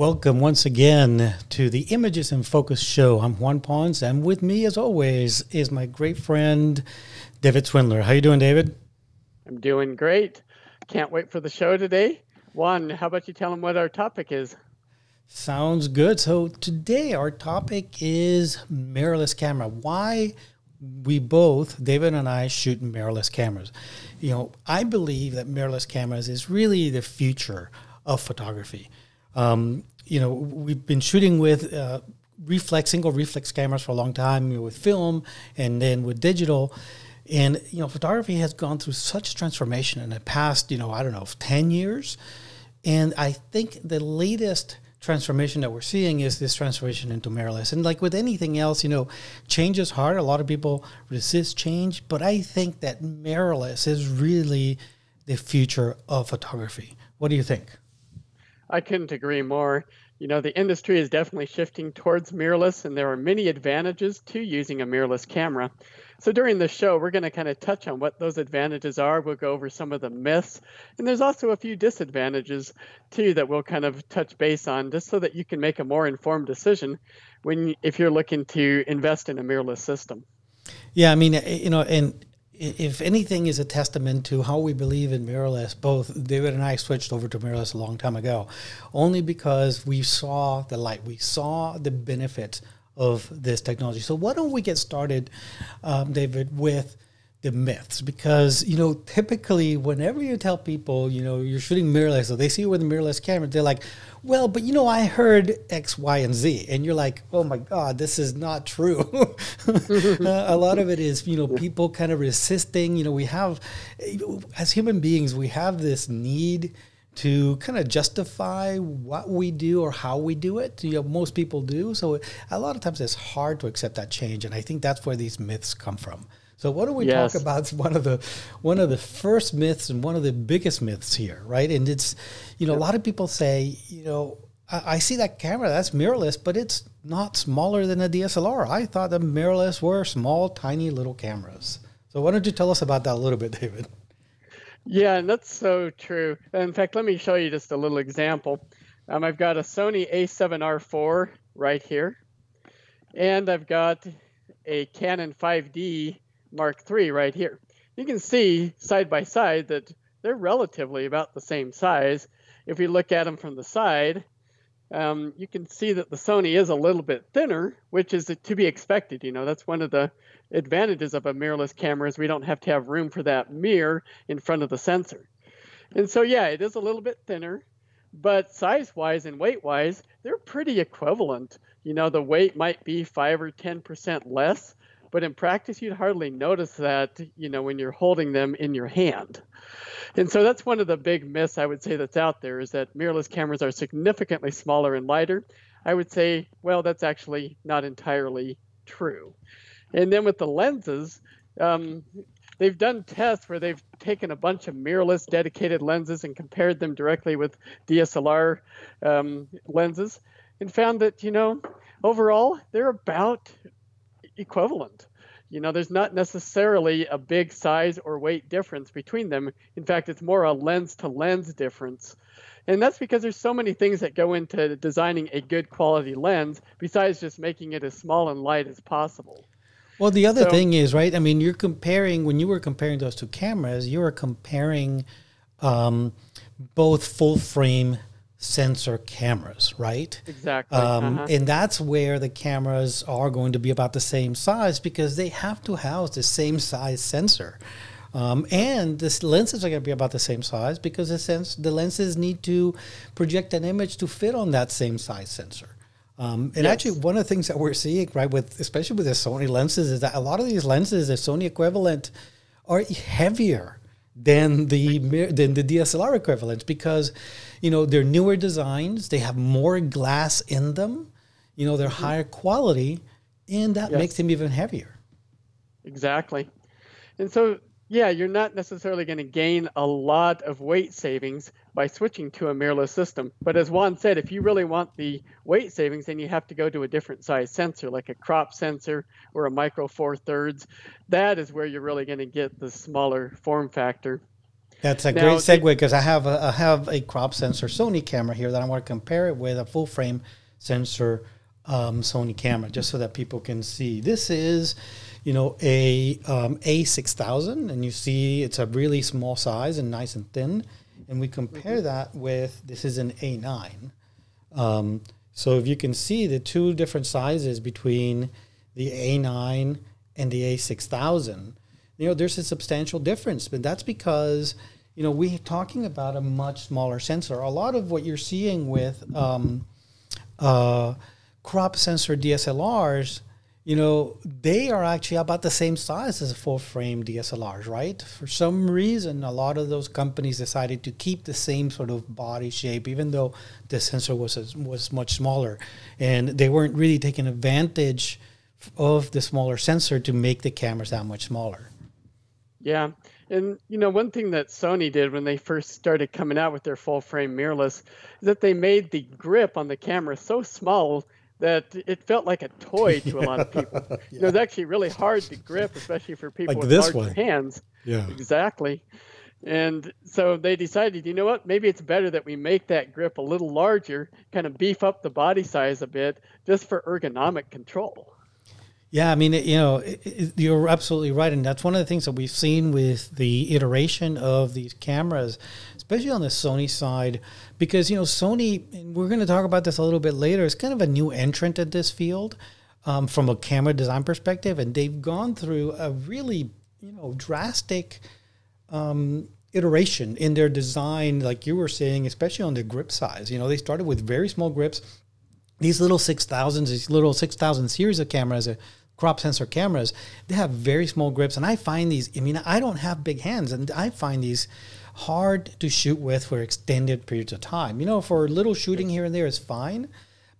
Welcome once again to the Images in Focus show. I'm Juan Pons, and with me, as always, is my great friend David Swindler. How you doing, David? I'm doing great. Can't wait for the show today. Juan, how about you tell them what our topic is? Sounds good. So today our topic is mirrorless camera. Why we both, David and I, shoot mirrorless cameras. You know, I believe that mirrorless cameras is really the future of photography. Um, you know, we've been shooting with uh, reflex, single reflex cameras for a long time, you know, with film and then with digital. And, you know, photography has gone through such transformation in the past, you know, I don't know, 10 years. And I think the latest transformation that we're seeing is this transformation into mirrorless. And like with anything else, you know, change is hard. A lot of people resist change, but I think that mirrorless is really the future of photography. What do you think? I couldn't agree more. You know, the industry is definitely shifting towards mirrorless, and there are many advantages to using a mirrorless camera. So during the show, we're going to kind of touch on what those advantages are. We'll go over some of the myths, and there's also a few disadvantages too that we'll kind of touch base on, just so that you can make a more informed decision when if you're looking to invest in a mirrorless system. Yeah, I mean, you know, and if anything is a testament to how we believe in mirrorless, both David and I switched over to mirrorless a long time ago, only because we saw the light, we saw the benefits of this technology. So why don't we get started, um, David, with the myths because you know typically whenever you tell people you know you're shooting mirrorless so they see you with a mirrorless camera they're like well but you know i heard x y and z and you're like oh my god this is not true a lot of it is you know people kind of resisting you know we have as human beings we have this need to kind of justify what we do or how we do it. You know, most people do. So a lot of times it's hard to accept that change, and I think that's where these myths come from. So why don't we yes. talk about one of the one of the first myths and one of the biggest myths here, right? And it's, you know, a lot of people say, you know, I, I, see that camera that's mirrorless, but it's not smaller than a DSLR. I thought the mirrorless were small, tiny little cameras. So why don't you tell us about that a little bit, David? Yeah, and that's so true. In fact, let me show you just a little example. Um, I've got a Sony A7R4 right here, and I've got a Canon 5D Mark III right here. You can see side by side that they're relatively about the same size. If we look at them from the side, um, you can see that the Sony is a little bit thinner, which is to be expected. You know, that's one of the advantages of a mirrorless camera is we don't have to have room for that mirror in front of the sensor. And so, yeah, it is a little bit thinner, but size-wise and weight-wise, they're pretty equivalent. You know, the weight might be five or 10% less, but in practice, you'd hardly notice that, you know, when you're holding them in your hand. And so that's one of the big myths I would say that's out there is that mirrorless cameras are significantly smaller and lighter. I would say, well, that's actually not entirely true. And then with the lenses, um, they've done tests where they've taken a bunch of mirrorless dedicated lenses and compared them directly with DSLR um, lenses and found that, you know, overall, they're about equivalent. You know, there's not necessarily a big size or weight difference between them. In fact, it's more a lens to lens difference. And that's because there's so many things that go into designing a good quality lens besides just making it as small and light as possible. Well, the other so, thing is, right? I mean, you're comparing, when you were comparing those two cameras, you were comparing um, both full frame sensor cameras, right? Exactly. Um, uh-huh. And that's where the cameras are going to be about the same size because they have to house the same size sensor. Um, and the lenses are going to be about the same size because the, sens- the lenses need to project an image to fit on that same size sensor. Um, and yes. actually, one of the things that we're seeing, right, with especially with the Sony lenses, is that a lot of these lenses, the Sony equivalent, are heavier than the than the DSLR equivalents because you know they're newer designs, they have more glass in them, you know they're mm-hmm. higher quality, and that yes. makes them even heavier. Exactly, and so yeah, you're not necessarily going to gain a lot of weight savings by switching to a mirrorless system. But as Juan said, if you really want the weight savings, then you have to go to a different size sensor, like a crop sensor or a micro four thirds. That is where you're really going to get the smaller form factor. That's a now, great segue because I have a, I have a crop sensor Sony camera here that I want to compare it with a full frame sensor um, Sony camera, just so that people can see. This is, you know, a um, A6000, and you see it's a really small size and nice and thin. And we compare mm-hmm. that with this is an A9. Um, so if you can see the two different sizes between the A9 and the A6000, you know, there's a substantial difference, but that's because you know we're talking about a much smaller sensor. A lot of what you're seeing with um, uh, crop sensor DSLRs, you know, they are actually about the same size as full frame DSLRs, right? For some reason, a lot of those companies decided to keep the same sort of body shape, even though the sensor was was much smaller, and they weren't really taking advantage of the smaller sensor to make the cameras that much smaller. Yeah. And you know, one thing that Sony did when they first started coming out with their full frame mirrorless is that they made the grip on the camera so small that it felt like a toy to a lot of people. yeah. You know, it's actually really hard to grip, especially for people like with large way. hands. Yeah. Exactly. And so they decided, you know what, maybe it's better that we make that grip a little larger, kind of beef up the body size a bit just for ergonomic control. Yeah, I mean, you know, it, it, you're absolutely right, and that's one of the things that we've seen with the iteration of these cameras, especially on the Sony side, because you know, Sony, and we're going to talk about this a little bit later, is kind of a new entrant at this field um, from a camera design perspective, and they've gone through a really, you know, drastic. Um, iteration in their design, like you were saying, especially on the grip size. You know, they started with very small grips. These little six thousands, these little six thousand series of cameras, crop sensor cameras, they have very small grips. And I find these, I mean, I don't have big hands, and I find these hard to shoot with for extended periods of time. You know, for little shooting here and there is fine,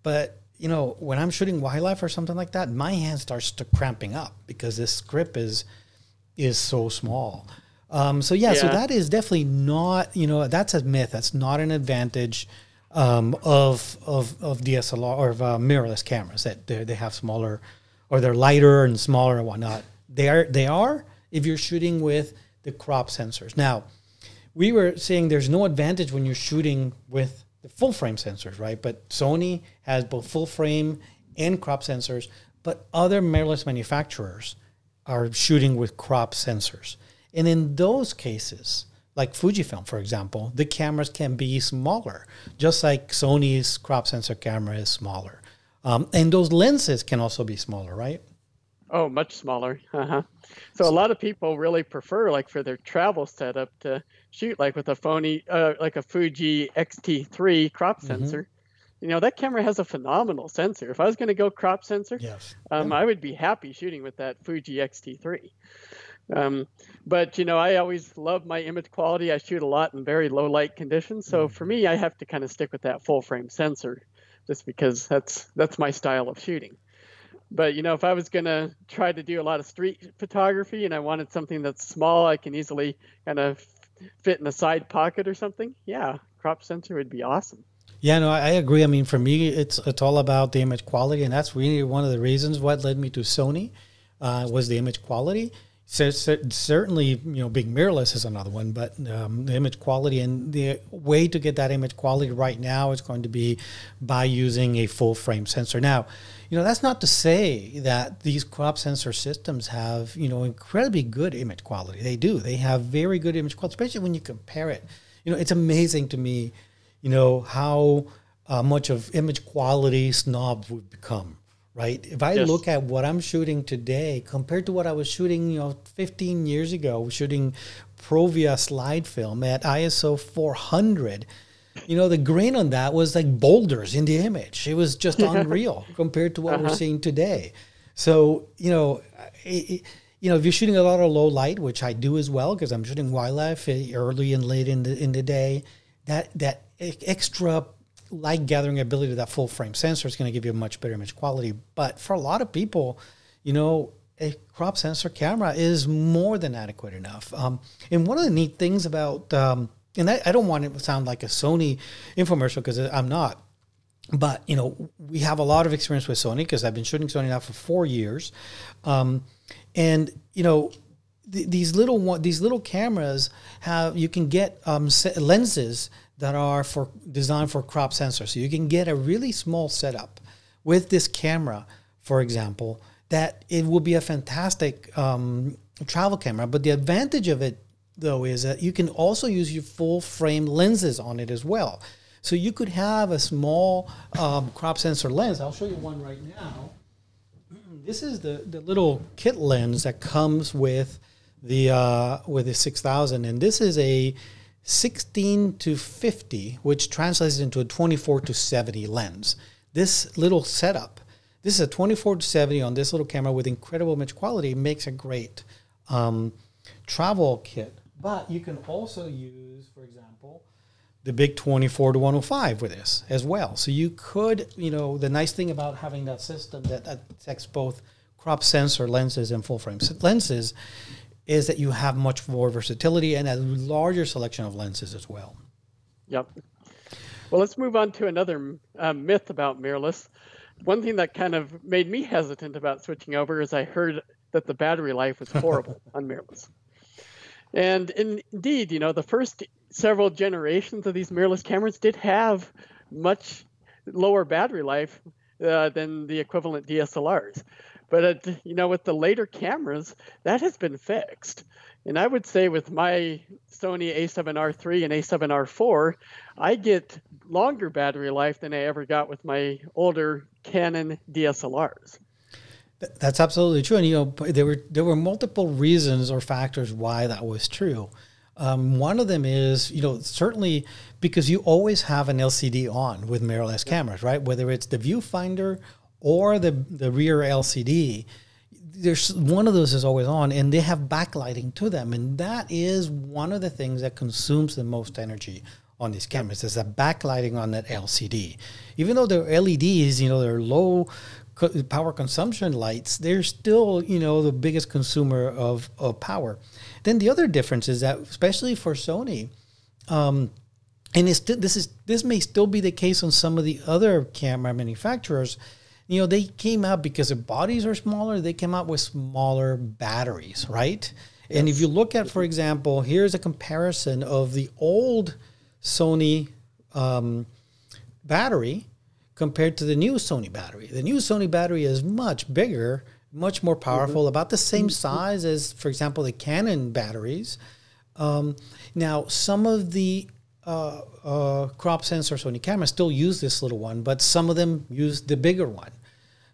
but you know, when I'm shooting wildlife or something like that, my hand starts to cramping up because this grip is is so small. Um, so yeah, yeah, so that is definitely not, you know, that's a myth. That's not an advantage um, of, of of DSLR or of uh, mirrorless cameras that they have smaller or they're lighter and smaller and whatnot. They are they are if you're shooting with the crop sensors. Now, we were saying there's no advantage when you're shooting with the full frame sensors, right? But Sony has both full frame and crop sensors, but other mirrorless manufacturers are shooting with crop sensors. And in those cases, like Fujifilm, for example, the cameras can be smaller, just like Sony's crop sensor camera is smaller. Um, and those lenses can also be smaller, right? Oh, much smaller. Uh-huh. So a lot of people really prefer, like for their travel setup, to shoot like with a phony, uh, like a Fuji X-T3 crop mm-hmm. sensor. You know that camera has a phenomenal sensor. If I was going to go crop sensor, yes, um, yeah. I would be happy shooting with that Fuji X-T3. Um, but you know, I always love my image quality. I shoot a lot in very low light conditions, so mm-hmm. for me, I have to kind of stick with that full frame sensor just because that's that's my style of shooting. But you know, if I was gonna try to do a lot of street photography and I wanted something that's small, I can easily kind of fit in a side pocket or something, yeah, crop sensor would be awesome. Yeah, no, I agree. I mean, for me, it's it's all about the image quality, and that's really one of the reasons what led me to Sony uh, was the image quality. So, certainly, you know, being mirrorless is another one, but um, the image quality and the way to get that image quality right now is going to be by using a full frame sensor. Now, you know, that's not to say that these crop sensor systems have, you know, incredibly good image quality. They do. They have very good image quality, especially when you compare it. You know, it's amazing to me, you know, how uh, much of image quality snobs we've become right? If I yes. look at what I'm shooting today compared to what I was shooting, you know, 15 years ago, shooting Provia slide film at ISO 400, you know, the grain on that was like boulders in the image. It was just unreal compared to what uh-huh. we're seeing today. So, you know, it, you know, if you're shooting a lot of low light, which I do as well, because I'm shooting wildlife early and late in the in the day, that that extra light gathering ability of that full frame sensor is going to give you a much better image quality. But for a lot of people, you know, a crop sensor camera is more than adequate enough. Um, and one of the neat things about, um, and I, I, don't want it to sound like a Sony infomercial because I'm not, but you know, we have a lot of experience with Sony because I've been shooting Sony now for four years, um, and you know, th- these little one, these little cameras have you can get um, se- lenses that are for designed for crop sensor. So you can get a really small setup with this camera, for example, that it will be a fantastic um, travel camera. But the advantage of it though is that you can also use your full frame lenses on it as well. So you could have a small um, crop sensor lens. I'll show you one right now. This is the, the little kit lens that comes with the uh, with the 6000, and this is a 16 to 50, which translates into a 24 to 70 lens. This little setup, this is a 24 to 70 on this little camera with incredible image quality, makes a great um, travel kit. But you can also use, for example, the big 24 to 105 with this as well. So you could, you know, the nice thing about having that system that detects both crop sensor lenses and full frame lenses is that you have much more versatility and a larger selection of lenses as well. Yep. Well, let's move on to another uh, myth about mirrorless. One thing that kind of made me hesitant about switching over is I heard that the battery life was horrible on mirrorless. And indeed, you know, the first several generations of these mirrorless cameras did have much lower battery life uh, than the equivalent DSLRs. But it, you know, with the later cameras, that has been fixed. And I would say with my Sony A7R3 and A7R4, I get longer battery life than I ever got with my older Canon DSLRs. That's absolutely true, and you know there were there were multiple reasons or factors why that was true. Um, one of them is, you know, certainly because you always have an LCD on with mirrorless cameras, right? Whether it's the viewfinder or the the rear LCD, there's one of those is always on, and they have backlighting to them, and that is one of the things that consumes the most energy on these cameras. Is a backlighting on that LCD, even though they're LEDs, you know, they're low power consumption lights, they're still, you know, the biggest consumer of, of power. Then the other difference is that, especially for Sony, um, and this is this may still be the case on some of the other camera manufacturers. You know, they came out because their bodies are smaller. They came out with smaller batteries, right? Yes. And if you look at, for example, here's a comparison of the old Sony um, battery compared to the new Sony battery. The new Sony battery is much bigger, much more powerful, mm-hmm. about the same size as, for example, the Canon batteries. Um, now, some of the uh, uh, crop sensor Sony cameras still use this little one, but some of them use the bigger one.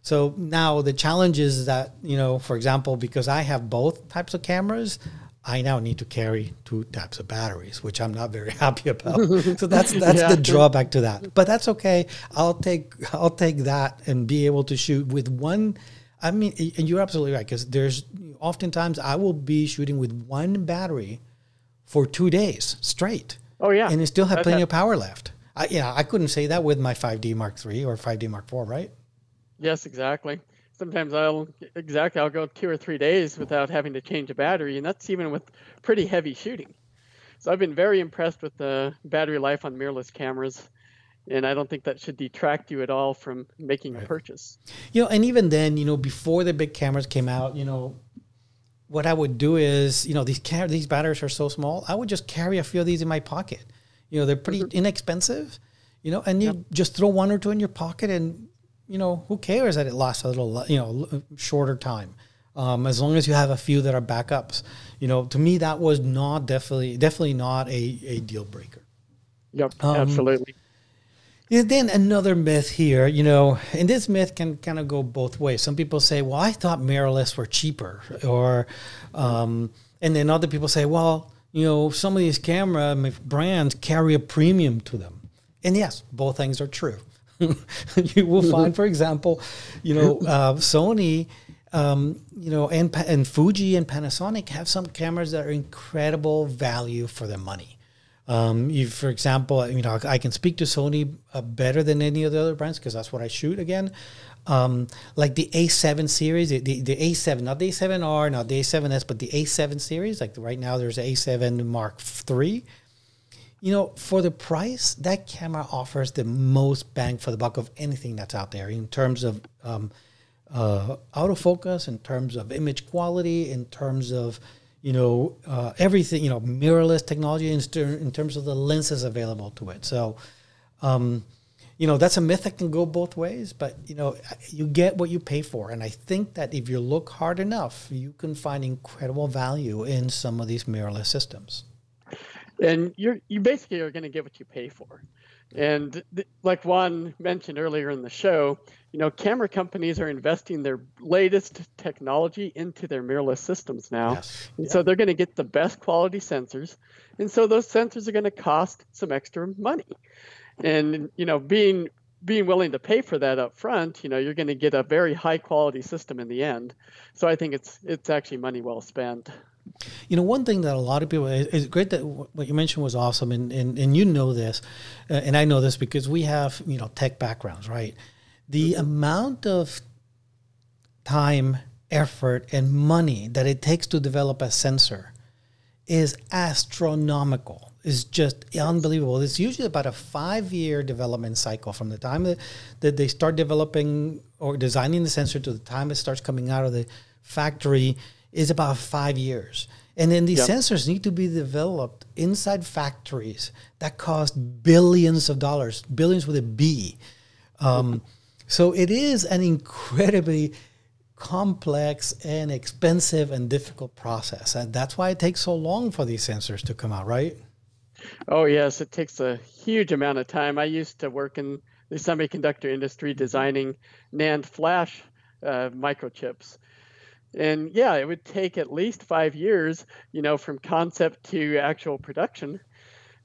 So now the challenge is that, you know, for example, because I have both types of cameras, I now need to carry two types of batteries, which I'm not very happy about. so that's that's yeah. the drawback to that. But that's okay. I'll take I'll take that and be able to shoot with one. I mean, and you're absolutely right because there's oftentimes I will be shooting with one battery for two days straight. Oh yeah, and it still have plenty of power left. I, yeah, I couldn't say that with my 5D Mark III or 5D Mark IV, right? Yes, exactly sometimes I'll exactly I'll go two or three days without having to change a battery, and that's even with pretty heavy shooting. So I've been very impressed with the battery life on mirrorless cameras, and I don't think that should detract you at all from making right. a purchase. You know, and even then, you know, before the big cameras came out, you know, what I would do is, you know, these car- these batteries are so small, I would just carry a few of these in my pocket. You know, they're pretty mm-hmm. inexpensive, you know, and you yep. just throw one or two in your pocket and you know, who cares that it lasts a little, you know, shorter time? Um, as long as you have a few that are backups, you know, to me that was not definitely definitely not a, a deal breaker. Yep, um, absolutely. And then another myth here, you know, and this myth can kind of go both ways. Some people say, "Well, I thought mirrorless were cheaper," or, um, and then other people say, "Well, you know, some of these camera brands carry a premium to them." And yes, both things are true. you will find, for example, you know, uh, Sony, um, you know, and and Fuji and Panasonic have some cameras that are incredible value for their money. Um, you, for example, you know, I can speak to Sony uh, better than any of the other brands because that's what I shoot again. Um, like the A7 series, the, the, the, A7, not the A7R, not the A7S, but the A7 series. Like right now, there's A7 Mark III you know, for the price, that camera offers the most bang for the buck of anything that's out there in terms of um, uh, autofocus, in terms of image quality, in terms of you know, uh, everything, you know, mirrorless technology in, in, terms of the lenses available to it. So, um, you know, that's a myth that can go both ways, but, you know, you get what you pay for. And I think that if you look hard enough, you can find incredible value in some of these mirrorless systems. And you're, you basically are going to get what you pay for. And th- like Juan mentioned earlier in the show, you know, camera companies are investing their latest technology into their mirrorless systems now. Yes. And yeah. so they're going to get the best quality sensors. And so those sensors are going to cost some extra money. And, you know, being being willing to pay for that up front, you know, you're going to get a very high quality system in the end. So I think it's it's actually money well spent. You know, one thing that a lot of people is great that what you mentioned was awesome, and and, and you know this, uh, and I know this because we have you know tech backgrounds, right? The amount of time, effort, and money that it takes to develop a sensor is astronomical. Is just unbelievable. It's usually about a five-year development cycle from the time that, that they start developing or designing the sensor to the time it starts coming out of the factory is about five years. And then these yep. sensors need to be developed inside factories that cost billions of dollars, billions with a B. Um, so it is an incredibly complex and expensive and difficult process. And that's why it takes so long for these sensors to come out, right? Oh, yes. It takes a huge amount of time. I used to work in the semiconductor industry designing NAND flash uh, microchips and yeah, it would take at least five years, you know, from concept to actual production.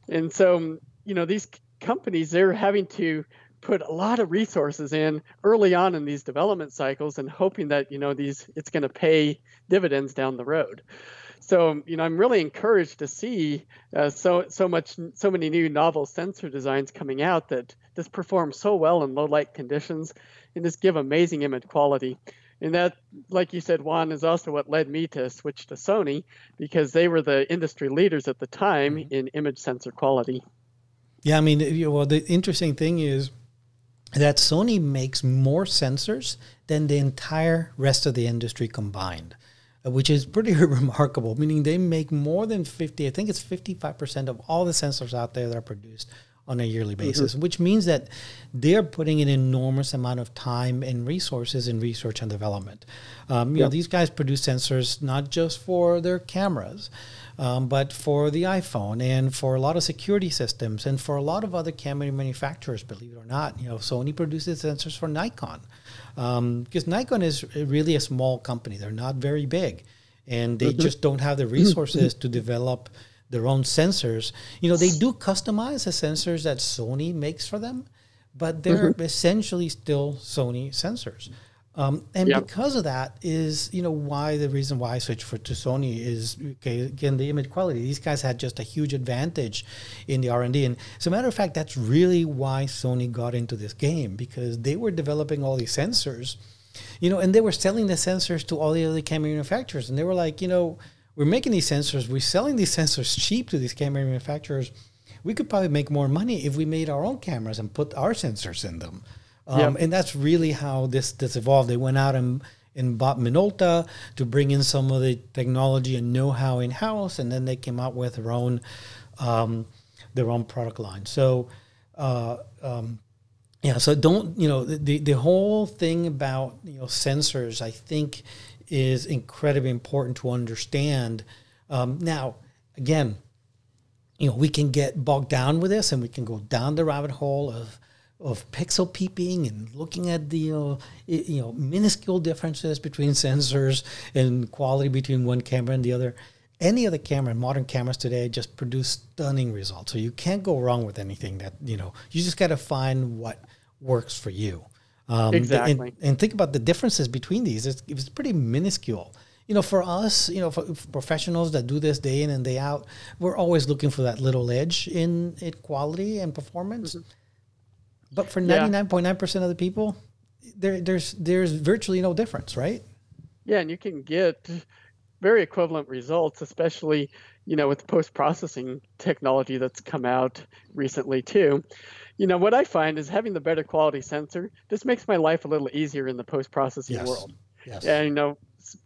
And so, you know, these companies, they're having to put a lot of resources in early on in these development cycles and hoping that, you know, these it's going to pay dividends down the road. So, you know, I'm really encouraged to see uh, so so much so many new novel sensor designs coming out that just perform so well in low light conditions and just give amazing image quality and that like you said juan is also what led me to switch to sony because they were the industry leaders at the time mm-hmm. in image sensor quality yeah i mean well the interesting thing is that sony makes more sensors than the entire rest of the industry combined uh, which is pretty remarkable meaning they make more than 50 i think it's 55% of all the sensors out there that are produced on a yearly mm-hmm. basis, mm-hmm. which means that they're putting an enormous amount of time and resources in research and development. Um, you know, these guys produce sensors not just for their cameras, um, but for the iPhone and for a lot of security systems and for a lot of other camera manufacturers. Believe it or not, you know, Sony produces sensors for Nikon because um, Nikon is really a small company; they're not very big, and they mm-hmm. just don't have the resources to develop their own sensors. You know, they do customize the sensors that Sony makes for them, but they're mm-hmm. essentially still Sony sensors. Um, and yep. because of that is, you know, why the reason why I switched for to Sony is okay, again the image quality. These guys had just a huge advantage in the R and D, and as a matter of fact, that's really why Sony got into this game because they were developing all these sensors, you know, and they were selling the sensors to all the other camera manufacturers, and they were like, you know, we're making these sensors, we're selling these sensors cheap to these camera manufacturers. We could probably make more money if we made our own cameras and put our sensors in them. Um, yep. And that's really how this this evolved. They went out and and bought Minolta to bring in some of the technology and know-how in house, and then they came out with their own um, their own product line. So. Uh, um, yeah, so don't you know the the whole thing about you know sensors? I think is incredibly important to understand. Um, now, again, you know, we can get bogged down with this, and we can go down the rabbit hole of of pixel peeping and looking at the uh, you know minuscule differences between sensors and quality between one camera and the other. Any other camera, modern cameras today, just produce stunning results. So you can't go wrong with anything that you know. You just got to find what works for you. Um, exactly. And, and, think about the differences between these. It's, it's pretty minuscule. You know, for us, you know, for, for, professionals that do this day in and day out, we're always looking for that little edge in, in quality and performance. Mm-hmm. But for ninety nine point nine percent of the people, there, there's there's virtually no difference, right? Yeah, and you can get very equivalent results, especially you know with post processing technology that's come out recently too you know what I find is having the better quality sensor just makes my life a little easier in the post processing yes. world. Yes. And you know,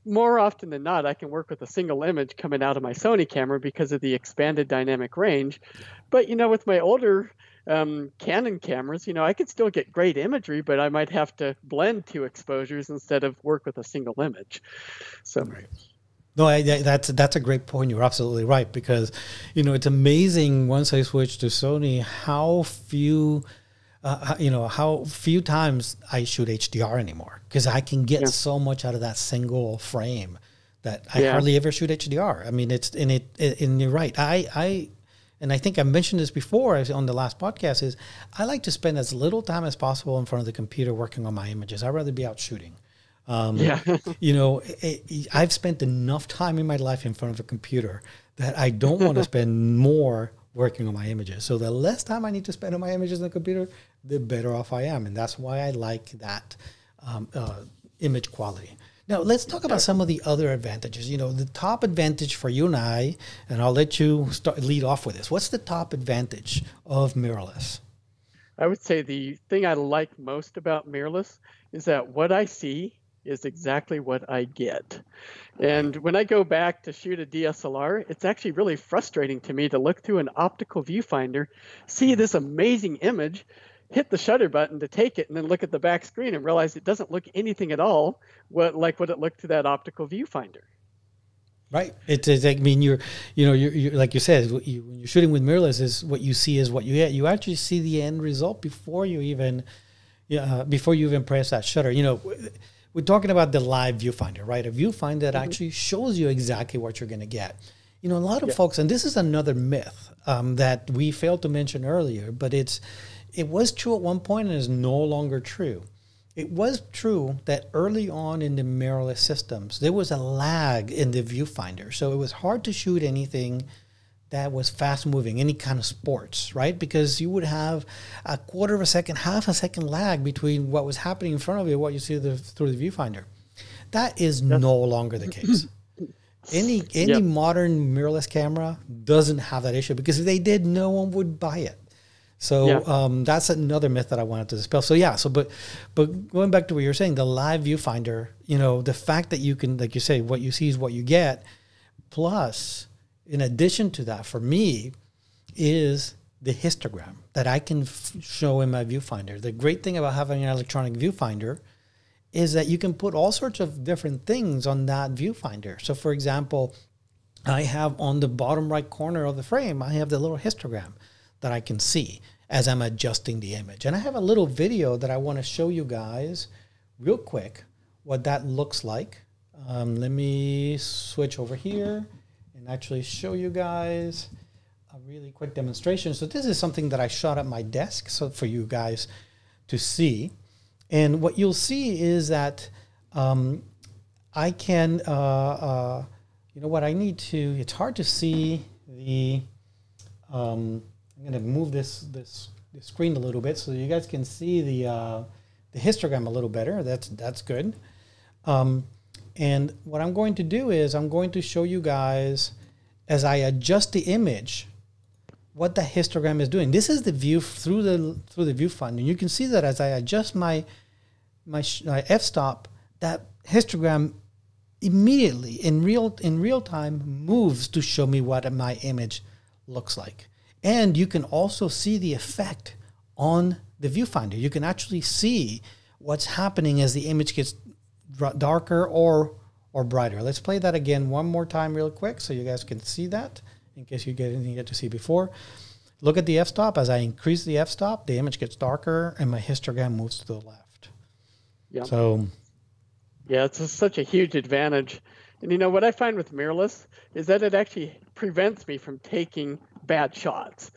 more often than not, I can work with a single image coming out of my Sony camera because of the expanded dynamic range. But you know, with my older um, Canon cameras, you know, I could still get great imagery, but I might have to blend two exposures instead of work with a single image. So. Right. No, I, that's that's a great point. You're absolutely right because, you know, it's amazing once I switched to Sony how few, uh, you know, how few times I shoot HDR anymore because I can get yeah. so much out of that single frame that I yeah. hardly ever shoot HDR. I mean, it's and it, it and you're right. I I and I think I mentioned this before on the last podcast, is I like to spend as little time as possible in front of the computer working on my images. I'd rather be out shooting. Um, yeah. you know, it, it, I've spent enough time in my life in front of a computer that I don't want to spend more working on my images. So the less time I need to spend on my images on the computer, the better off I am. And that's why I like that um, uh, image quality. Now, let's talk about some of the other advantages. You know, the top advantage for you and I, and I'll let you start, lead off with this. What's the top advantage of mirrorless? I would say the thing I like most about mirrorless is that what I see is exactly what I get. And when I go back to shoot a DSLR, it's actually really frustrating to me to look through an optical viewfinder, see this amazing image, hit the shutter button to take it and then look at the back screen and realize it doesn't look anything at all what like what it looked through that optical viewfinder. Right. It's, it's I mean, you're, you know, you're, you're like you said, you, when you're shooting with mirrorless, is what you see is what you get. You actually see the end result before you even, yeah, uh, before you even press that shutter. You know, we're talking about the live viewfinder, right? A viewfinder that mm-hmm. actually shows you exactly what you're going to get. You know, a lot of yeah. folks, and this is another myth um, that we failed to mention earlier, but it's it was true at one point and is no longer true. It was true that early on in the mirrorless systems, there was a lag in the viewfinder. So it was hard to shoot anything that was fast moving, any kind of sports, right? Because you would have a quarter of a second, half a second lag between what was happening in front of you and what you see the, through the viewfinder. That is no longer the case. any any yep. modern mirrorless camera doesn't have that issue because if they did, no one would buy it. So yeah. um, that's another myth that I wanted to dispel. So yeah, so but but going back to what you're saying, the live viewfinder, you know, the fact that you can, like you say, what you see is what you get. Plus, in addition to that, for me, is the histogram that I can f- show in my viewfinder. The great thing about having an electronic viewfinder is that you can put all sorts of different things on that viewfinder. So, for example, I have on the bottom right corner of the frame, I have the little histogram that I can see as I'm adjusting the image. And I have a little video that I want to show you guys real quick what that looks like. Um, let me switch over here and actually show you guys a really quick demonstration. So this is something that I shot at my desk so for you guys to see. And what you'll see is that um, I can, uh, uh, you know what, I need to, it's hard to see the, um, I'm going to move this, this, this screen a little bit so you guys can see the, uh, the histogram a little better. That's, that's good. Um, and what I'm going to do is I'm going to show you guys as I adjust the image what the histogram is doing. This is the view through the through the viewfinder. You can see that as I adjust my my, my f-stop, that histogram immediately in real in real time moves to show me what my image looks like. And you can also see the effect on the viewfinder. You can actually see what's happening as the image gets darker or or brighter. Let's play that again one more time real quick so you guys can see that in case you get anything get to see before. Look at the f-stop. As I increase the f-stop, the image gets darker and my histogram moves to the left. Yeah. So yeah, it's such a huge advantage. And you know what I find with mirrorless is that it actually prevents me from taking bad shots.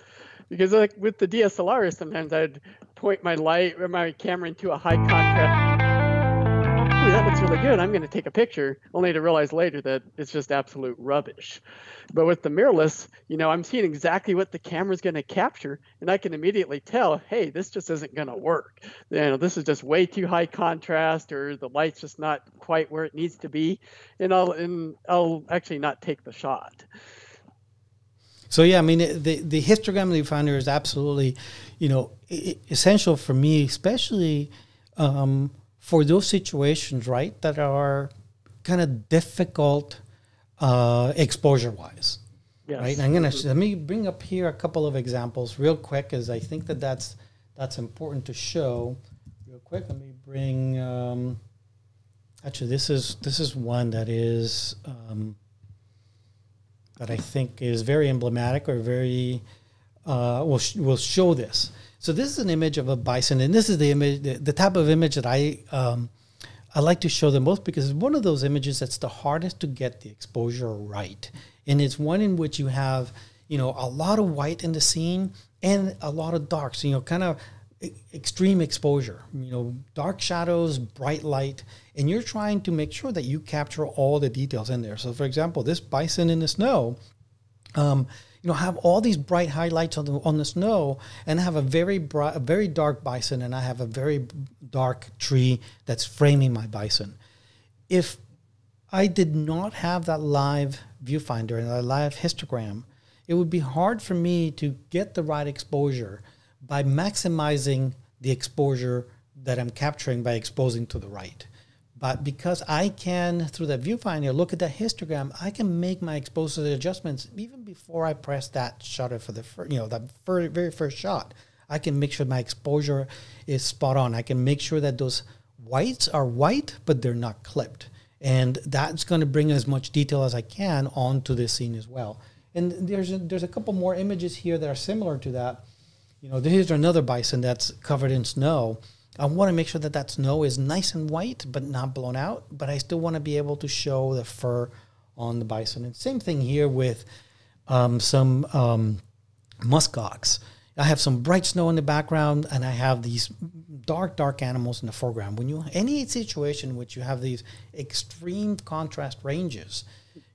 Because like with the DSLR, sometimes I'd point my light or my camera into a high contrast. That looks really good. I'm going to take a picture, only to realize later that it's just absolute rubbish. But with the mirrorless, you know, I'm seeing exactly what the camera's going to capture, and I can immediately tell, hey, this just isn't going to work. You know, this is just way too high contrast, or the light's just not quite where it needs to be, and I'll and I'll actually not take the shot. So yeah, I mean the the histogram viewfinder is absolutely, you know, essential for me, especially um, for those situations, right, that are kind of difficult uh, exposure wise. Yes. Right. And I'm gonna let me bring up here a couple of examples real quick, as I think that that's that's important to show. Real quick, let me bring. Um, actually, this is this is one that is um, that I think is very emblematic or very uh, will sh- will show this. So this is an image of a bison, and this is the image, the, the type of image that I um, I like to show the most because it's one of those images that's the hardest to get the exposure right. And it's one in which you have, you know, a lot of white in the scene and a lot of darks, so, you know, kind of extreme exposure, you know, dark shadows, bright light, and you're trying to make sure that you capture all the details in there. So, for example, this bison in the snow, um, you know, have all these bright highlights on the, on the snow, and have a very bright, a very dark bison, and I have a very dark tree that's framing my bison. If I did not have that live viewfinder and that live histogram, it would be hard for me to get the right exposure by maximizing the exposure that I'm capturing by exposing to the right. But because I can, through the viewfinder, look at the histogram, I can make my exposure adjustments even before I press that shutter for the first, you know, that very first shot. I can make sure my exposure is spot on. I can make sure that those whites are white, but they're not clipped. And that's going to bring as much detail as I can onto this scene as well. And there's a, there's a couple more images here that are similar to that. You know, here's another bison that's covered in snow I want to make sure that that snow is nice and white, but not blown out. But I still want to be able to show the fur on the bison. And same thing here with um, some um, muskox. I have some bright snow in the background, and I have these dark, dark animals in the foreground. When you any situation in which you have these extreme contrast ranges,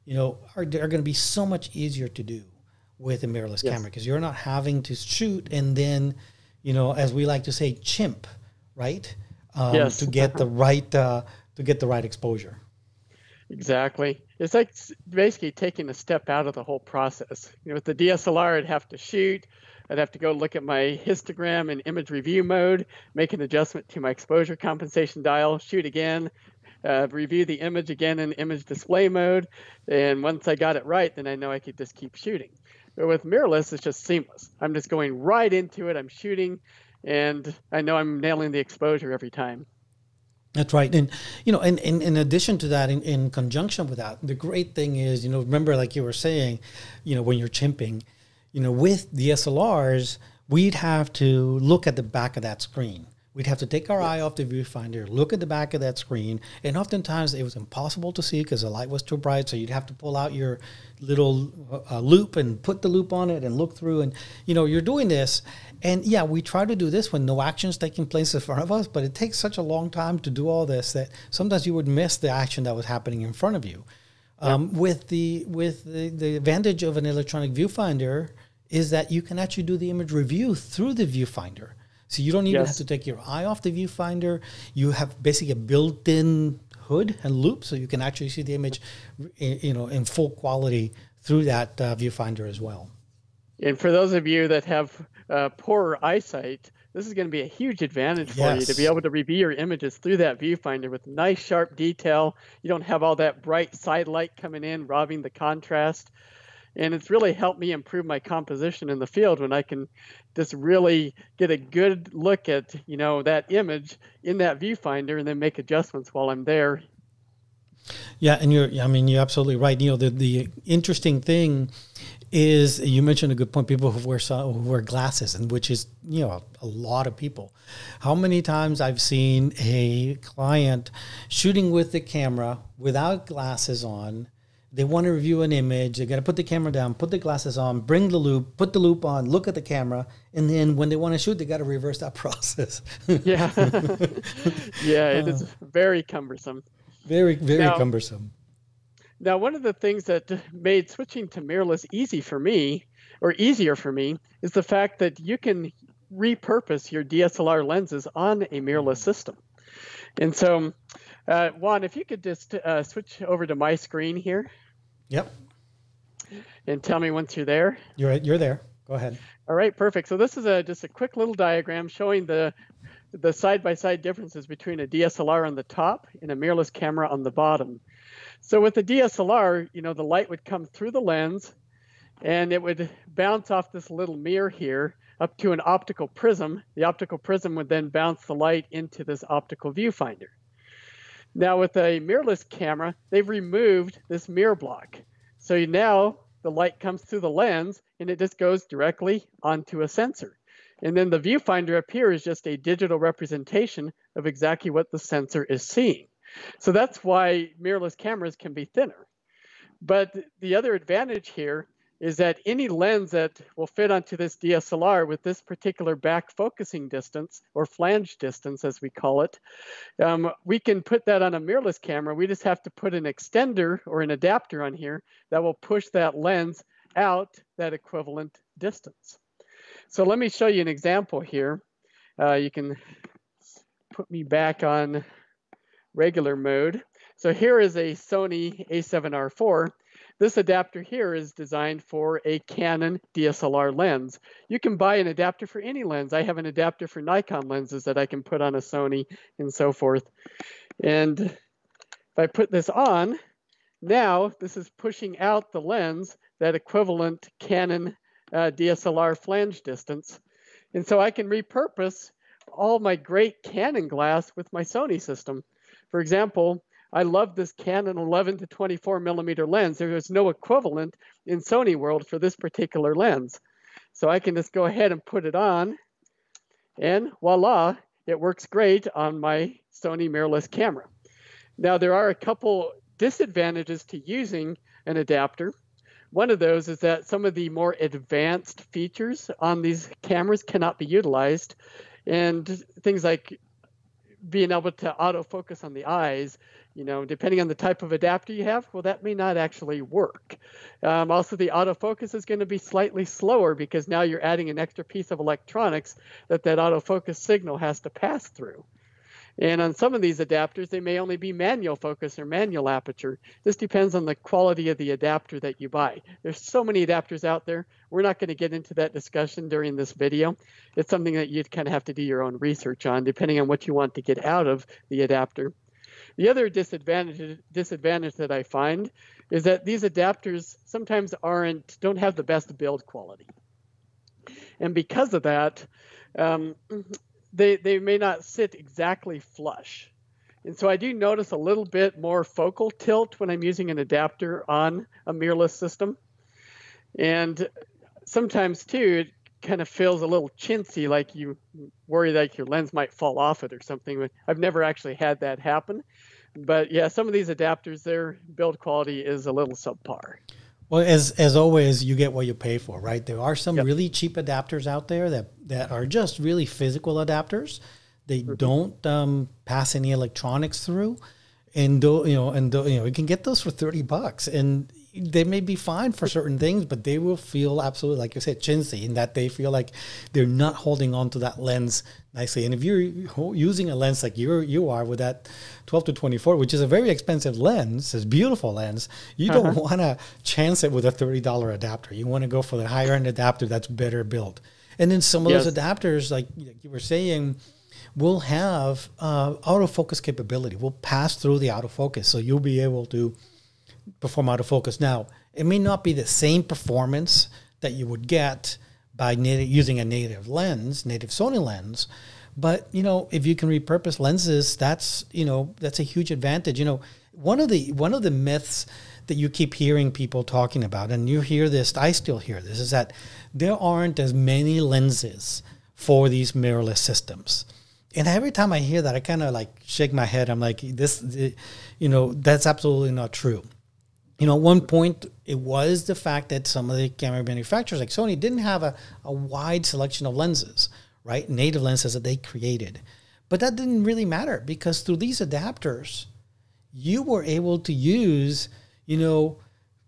you know, are, are going to be so much easier to do with a mirrorless yes. camera because you're not having to shoot and then, you know, as we like to say, chimp right? Um, yes. To get the right uh, to get the right exposure. Exactly. It's like basically taking a step out of the whole process. You know, with the DSLR, I'd have to shoot. I'd have to go look at my histogram in image review mode, make an adjustment to my exposure compensation dial, shoot again, uh, review the image again in image display mode. And once I got it right, then I know I could just keep shooting. But with mirrorless, it's just seamless. I'm just going right into it. I'm shooting and I know I'm nailing the exposure every time. That's right. And, you know, and, in addition to that, in, in conjunction with that, the great thing is, you know, remember, like you were saying, you know, when you're chimping, you know, with the SLRs, we'd have to look at the back of that screen. We'd have to take our eye off the viewfinder, look at the back of that screen, and oftentimes it was impossible to see because the light was too bright. So you'd have to pull out your little uh, loupe and put the loupe on it and look through. And you know, you're doing this, and yeah, we try to do this when no action is taking place in front of us, but it takes such a long time to do all this that sometimes you would miss the action that was happening in front of you. Um, with the with the, the advantage of an electronic viewfinder is that you can actually do the image review through the viewfinder. So you don't even yes. have to take your eye off the viewfinder. You have basically a built-in hood and loupe, so you can actually see the image, you know, in full quality through that uh, viewfinder as well. And for those of you that have uh, poorer eyesight, this is going to be a huge advantage for yes. you to be able to review your images through that viewfinder with nice sharp detail. You don't have all that bright side light coming in, robbing the contrast and it's really helped me improve my composition in the field when I can just really get a good look at you know that image in that viewfinder and then make adjustments while I'm there. Yeah, and you're I mean you're absolutely right. Know the the interesting thing is you mentioned a good point people who wear who wear glasses and which is you know a lot of people how many times i've seen a client shooting with the camera without glasses on they want to review an image. They got to put the camera down, put the glasses on, bring the loupe, put the loupe on, look at the camera, and then when they want to shoot, they got to reverse that process. yeah, yeah, it is very cumbersome. Very, very now, cumbersome. Now, one of the things that made switching to mirrorless easy for me, or easier for me, is the fact that you can repurpose your DSLR lenses on a mirrorless system. And so, uh, Juan, if you could just uh, switch over to my screen here. Yep. And tell me once you're there. You're you're there. Go ahead. All right, perfect. So this is a just a quick little diagram showing the the side by side differences between a DSLR on the top and a mirrorless camera on the bottom. So with the DSLR, you know, the light would come through the lens and it would bounce off this little mirror here up to an optical prism. The optical prism would then bounce the light into this optical viewfinder. Now with a mirrorless camera, they've removed this mirror block. So now the light comes through the lens and it just goes directly onto a sensor. And then the viewfinder up here is just a digital representation of exactly what the sensor is seeing. So that's why mirrorless cameras can be thinner. But the other advantage here is that any lens that will fit onto this DSLR with this particular back focusing distance or flange distance as we call it, um, we can put that on a mirrorless camera. We just have to put an extender or an adapter on here that will push that lens out that equivalent distance. So let me show you an example here. Uh, you can put me back on regular mode. So here is a Sony a7R4. This adapter here is designed for a Canon DSLR lens. You can buy an adapter for any lens. I have an adapter for Nikon lenses that I can put on a Sony and so forth. And if I put this on, now this is pushing out the lens, that equivalent Canon uh, DSLR flange distance. And so I can repurpose all my great Canon glass with my Sony system. For example, I love this Canon 11 to 24 millimeter lens. There is no equivalent in Sony world for this particular lens. So I can just go ahead and put it on and voila, it works great on my Sony mirrorless camera. Now there are a couple disadvantages to using an adapter. One of those is that some of the more advanced features on these cameras cannot be utilized. And things like being able to autofocus on the eyes, you know, depending on the type of adapter you have, well, that may not actually work. Um, also, the autofocus is going to be slightly slower because now you're adding an extra piece of electronics that that autofocus signal has to pass through. And on some of these adapters, they may only be manual focus or manual aperture. This depends on the quality of the adapter that you buy. There's so many adapters out there. We're not going to get into that discussion during this video. It's something that you'd kind of have to do your own research on, depending on what you want to get out of the adapter. The other disadvantage, disadvantage that I find is that these adapters sometimes aren't, don't have the best build quality. And because of that, um, they, they may not sit exactly flush. And so I do notice a little bit more focal tilt when I'm using an adapter on a mirrorless system. And sometimes too, it kind of feels a little chintzy, like you worry that your lens might fall off it or something. I've never actually had that happen. But yeah, some of these adapters, their build quality is a little subpar. Well, as as always, you get what you pay for, right? There are some yep. really cheap adapters out there that that are just really physical adapters. They mm-hmm. don't um, pass any electronics through, and do, you know, and do, you know, you can get those for thirty bucks, and they may be fine for certain things, but they will feel absolutely, like you said, chintzy in that they feel like they're not holding on to that lens nicely. And if you're using a lens like you you are with that 12 to 24, which is a very expensive lens, it's a beautiful lens, you uh-huh. don't want to chance it with a $30 adapter. You want to go for the higher end adapter that's better built. And then some of yes. those adapters, like you were saying, will have uh, autofocus capability. Will pass through the autofocus, so you'll be able to perform autofocus. Now, it may not be the same performance that you would get by using a native lens, native Sony lens, but you know, if you can repurpose lenses, that's you know that's a huge advantage. You know, one of the one of the myths that you keep hearing people talking about, and you hear this, I still hear this, is that there aren't as many lenses for these mirrorless systems. And every time I hear that, I kind of like shake my head. I'm like, this, you know, that's absolutely not true you know, at one point it was the fact that some of the camera manufacturers like Sony didn't have a, a wide selection of lenses, right? Native lenses that they created. But that didn't really matter because through these adapters, you were able to use, you know,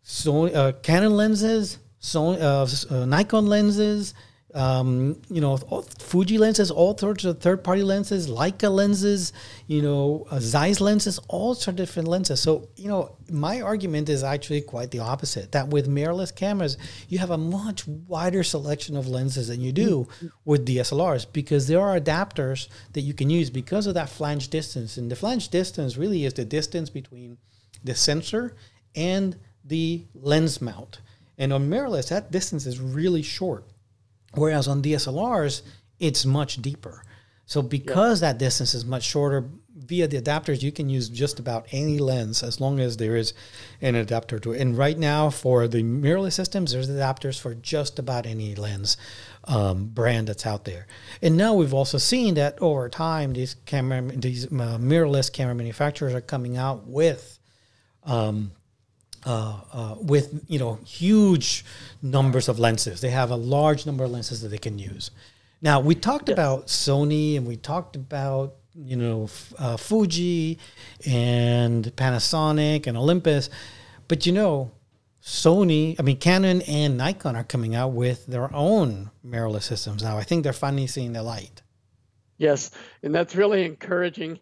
Sony, uh, Canon lenses, Sony, uh, uh, Nikon lenses, um, you know, Fuji lenses, all sorts of third-party lenses, Leica lenses, you know, uh, Zeiss lenses, all sorts of different lenses. So, you know, my argument is actually quite the opposite. That with mirrorless cameras, you have a much wider selection of lenses than you do with DSLRs because there are adapters that you can use because of that flange distance, and the flange distance really is the distance between the sensor and the lens mount. And on mirrorless, that distance is really short. Whereas on DSLRs, it's much deeper. So because that distance is much shorter, via the adapters, you can use just about any lens as long as there is an adapter to it. And right now, for the mirrorless systems, there's adapters for just about any lens um, brand that's out there. And now we've also seen that over time, these camera, these uh, mirrorless camera manufacturers are coming out with. Um, uh, uh, with you know huge numbers of lenses, they have a large number of lenses that they can use. Now we talked about Sony and we talked about you know uh, Fuji and Panasonic and Olympus, but you know Sony, I mean Canon and Nikon are coming out with their own mirrorless systems now. I think they're finally seeing the light. Yes, and that's really encouraging.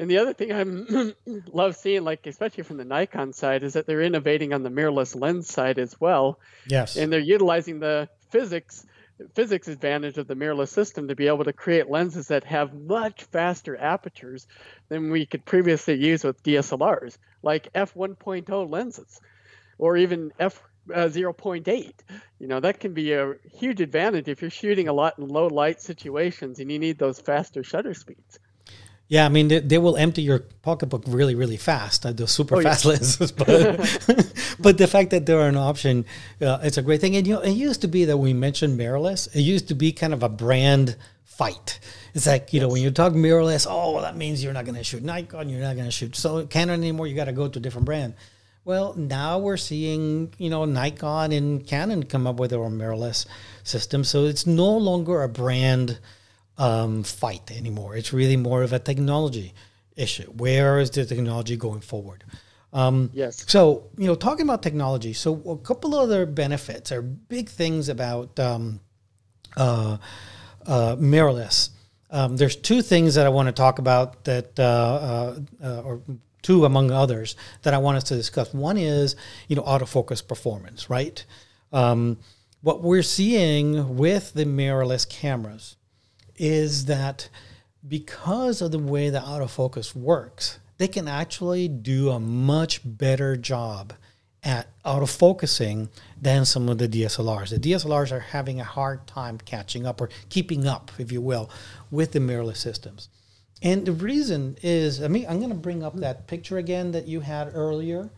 And the other thing I love seeing, like especially from the Nikon side, is that they're innovating on the mirrorless lens side as well. Yes, and they're utilizing the physics physics advantage of the mirrorless system to be able to create lenses that have much faster apertures than we could previously use with DSLRs, like f1.0 lenses, or even f uh, 0.8. You know, that can be a huge advantage if you're shooting a lot in low light situations and you need those faster shutter speeds. Yeah, I mean they, they, will empty your pocketbook really, really fast. Uh, those super oh, fast yeah. lenses, but but the fact that they're an option, uh, it's a great thing. And you know, it used to be that we mentioned mirrorless. It used to be kind of a brand fight. It's like you yes. know when you talk mirrorless, oh, well, that means you're not going to shoot Nikon, you're not going to shoot so Canon anymore. You got to go to a different brand. Well, now we're seeing you know Nikon and Canon come up with their own mirrorless system, so it's no longer a brand um, fight anymore. It's really more of a technology issue. Where is the technology going forward? Um, yes. So you know, talking about technology. So a couple other benefits or big things about um, uh, uh, mirrorless. Um, there's two things that I want to talk about that, uh, uh, uh, or two among others that I want us to discuss. One is you know autofocus performance, right? Um, what we're seeing with the mirrorless cameras is that because of the way the autofocus works, they can actually do a much better job at autofocusing than some of the DSLRs. The DSLRs are having a hard time catching up or keeping up, if you will, with the mirrorless systems. And the reason is, I mean, I'm going to bring up that picture again that you had earlier.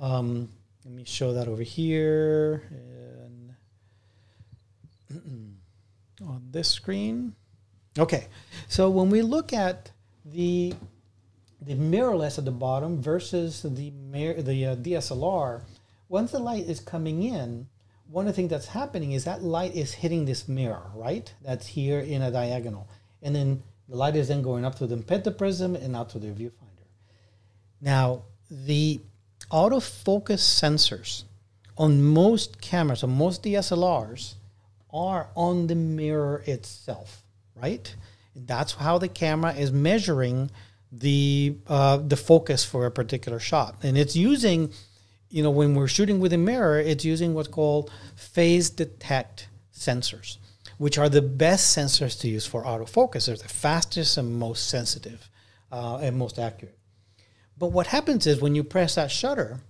Um, let me show that over here and on this screen. Okay, so when we look at the the mirrorless at the bottom versus the the uh, DSLR, once the light is coming in, one of the things that's happening is that light is hitting this mirror, right? That's here in a diagonal, and then the light is then going up to the pentaprism and out to the viewfinder. Now, the autofocus sensors on most cameras, on most DSLRs, are on the mirror itself right? And that's how the camera is measuring the uh, the focus for a particular shot, and it's using, you know, when we're shooting with a mirror, it's using what's called phase detect sensors, which are the best sensors to use for autofocus. They're the fastest and most sensitive uh, and most accurate. But what happens is when you press that shutter,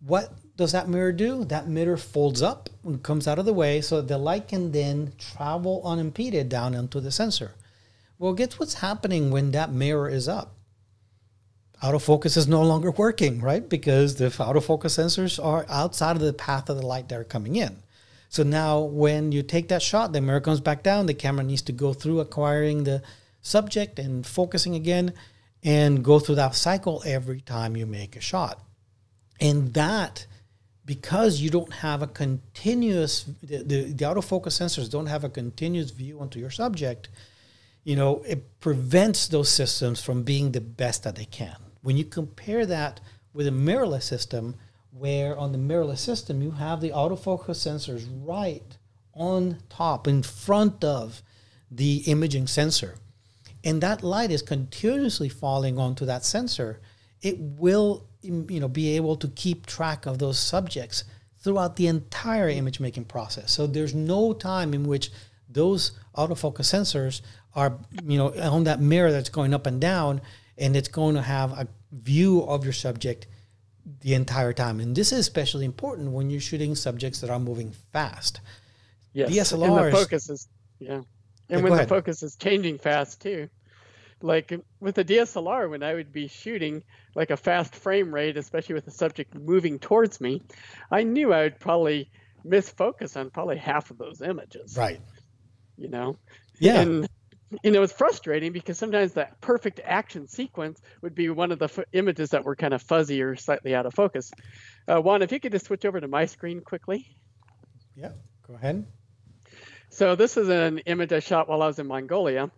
what does that mirror do? That mirror folds up and comes out of the way so the light can then travel unimpeded down into the sensor. Well, guess what's happening when that mirror is up? Autofocus is no longer working, right? Because the autofocus sensors are outside of the path of the light that are coming in. So now when you take that shot, the mirror comes back down, the camera needs to go through acquiring the subject and focusing again and go through that cycle every time you make a shot. And that because you don't have a continuous the, the, the, autofocus sensors don't have a continuous view onto your subject you know it prevents those systems from being the best that they can. When you compare that with a mirrorless system where on the mirrorless system you have the autofocus sensors right on top in front of the imaging sensor and that light is continuously falling onto that sensor it will you know be able to keep track of those subjects throughout the entire image making process. So there's no time in which those autofocus sensors are you know on that mirror that's going up and down and it's going to have a view of your subject the entire time. And this is especially important when you're shooting subjects that are moving fast. Yes. DSLR and the focus is yeah. And when the focus is changing fast too. Like with a DSLR, when I would be shooting like a fast frame rate, especially with the subject moving towards me, I knew I would probably miss focus on probably half of those images. Right. You know? Yeah. And you know, it's frustrating because sometimes that perfect action sequence would be one of the f- images that were kind of fuzzy or slightly out of focus. Uh, Juan, if you could just switch over to my screen quickly. Yeah, go ahead. So this is an image I shot while I was in Mongolia,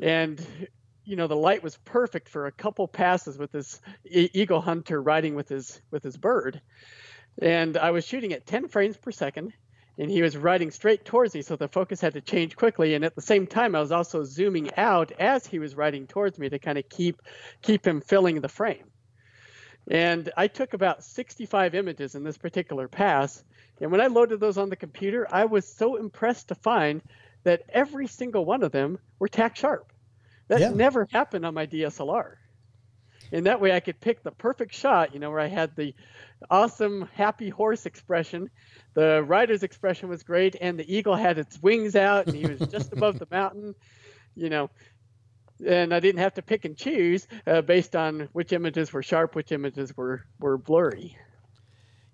and you know the light was perfect for a couple passes with this eagle hunter riding with his with his bird, and I was shooting at 10 frames per second, and he was riding straight towards me, so the focus had to change quickly. And at the same time, I was also zooming out as he was riding towards me to kind of keep keep him filling the frame. And I took about 65 images in this particular pass. And when I loaded those on the computer, I was so impressed to find that every single one of them were tack sharp. That yeah. never happened on my DSLR. And that way I could pick the perfect shot, you know, where I had the awesome happy horse expression the rider's expression was great, and the eagle had its wings out, and he was just above the mountain, you know. And I didn't have to pick and choose uh, based on which images were sharp, which images were were blurry.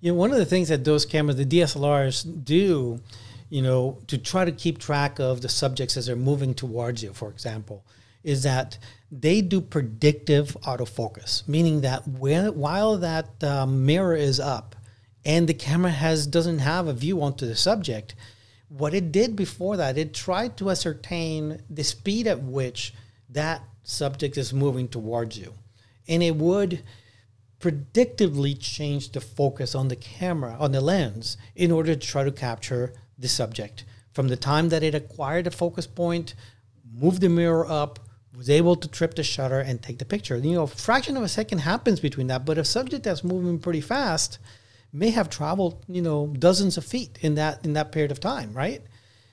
You know, one of the things that those cameras, the DSLRs, do, you know, to try to keep track of the subjects as they're moving towards you, for example, is that they do predictive autofocus, meaning that when, while that um, mirror is up, and the camera has doesn't have a view onto the subject what it did before that it tried to ascertain the speed at which that subject is moving towards you. And it would predictively change the focus on the camera on the lens in order to try to capture the subject. From the time that it acquired a focus point moved the mirror up was able to trip the shutter and take the picture you know a fraction of a second happens between that but a subject that's moving pretty fast may have traveled, you know, dozens of feet in that in that period of time, right?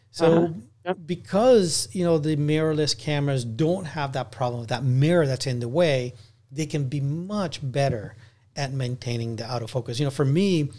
So uh-huh. yep. because you know the mirrorless cameras don't have that problem, with that mirror that's in the way, they can be much better at maintaining the autofocus. You know, for me,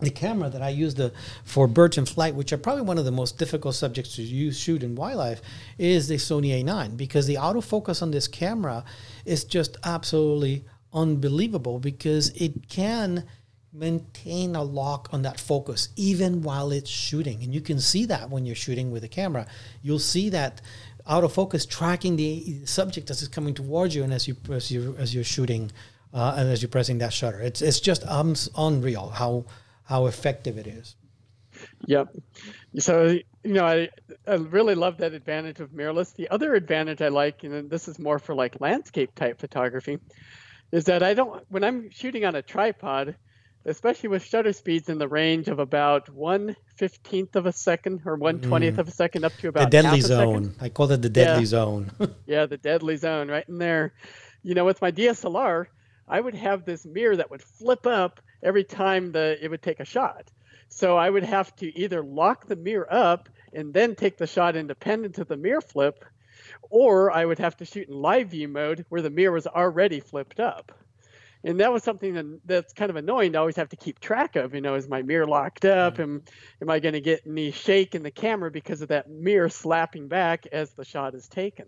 the camera that I use the for birds in flight, which are probably one of the most difficult subjects to use shoot in wildlife, is the Sony A9 because the autofocus on this camera is just absolutely unbelievable because it can maintain a lock on that focus even while it's shooting. And you can see that when you're shooting with a camera. You'll see that autofocus tracking the subject as it's coming towards you and as you as you as you're shooting uh, and as you're pressing that shutter. It's it's just um, unreal how how effective it is yep so you know I, I really love that advantage of mirrorless the other advantage i like and this is more for like landscape type photography is that i don't when i'm shooting on a tripod especially with shutter speeds in the range of about one fifteenth of a second or one twentieth mm. of a second up to about the deadly zone. I call it the deadly yeah. zone. yeah, the deadly zone, right in there. You know, with my DSLR, I would have this mirror that would flip up every time the it would take a shot. So I would have to either lock the mirror up and then take the shot independent of the mirror flip, or I would have to shoot in live view mode where the mirror was already flipped up and that was something that's kind of annoying to always have to keep track of. You know, is my mirror locked up? Mm-hmm. Am am I going to get any shake in the camera because of that mirror slapping back as the shot is taken?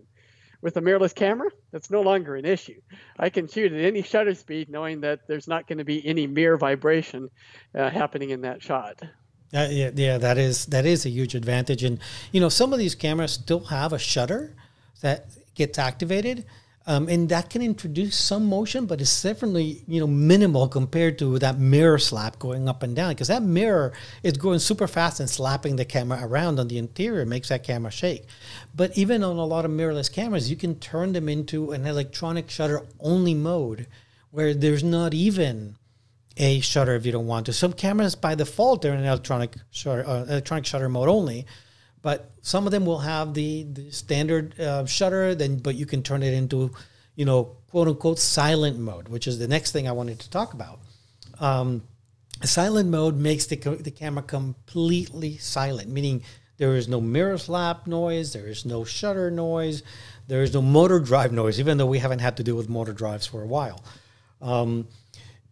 With a mirrorless camera, that's no longer an issue. I can shoot at any shutter speed, knowing that there's not going to be any mirror vibration uh, happening in that shot. Uh, yeah, yeah, that is that is a huge advantage, and you know some of these cameras still have a shutter that gets activated um, and that can introduce some motion, but it's definitely you know minimal compared to that mirror slap going up and down because that mirror is going super fast and slapping the camera around on the interior makes that camera shake. But even on a lot of mirrorless cameras, you can turn them into an electronic shutter only mode where there's not even a shutter if you don't want to. Some cameras by default they're in electronic shutter, uh, electronic shutter mode only but some of them will have the, the standard uh, shutter then but you can turn it into you know quote unquote silent mode which is the next thing i wanted to talk about. Um, silent mode makes the, the camera completely silent meaning there is no mirror slap noise there is no shutter noise there is no motor drive noise even though we haven't had to deal with motor drives for a while. Um,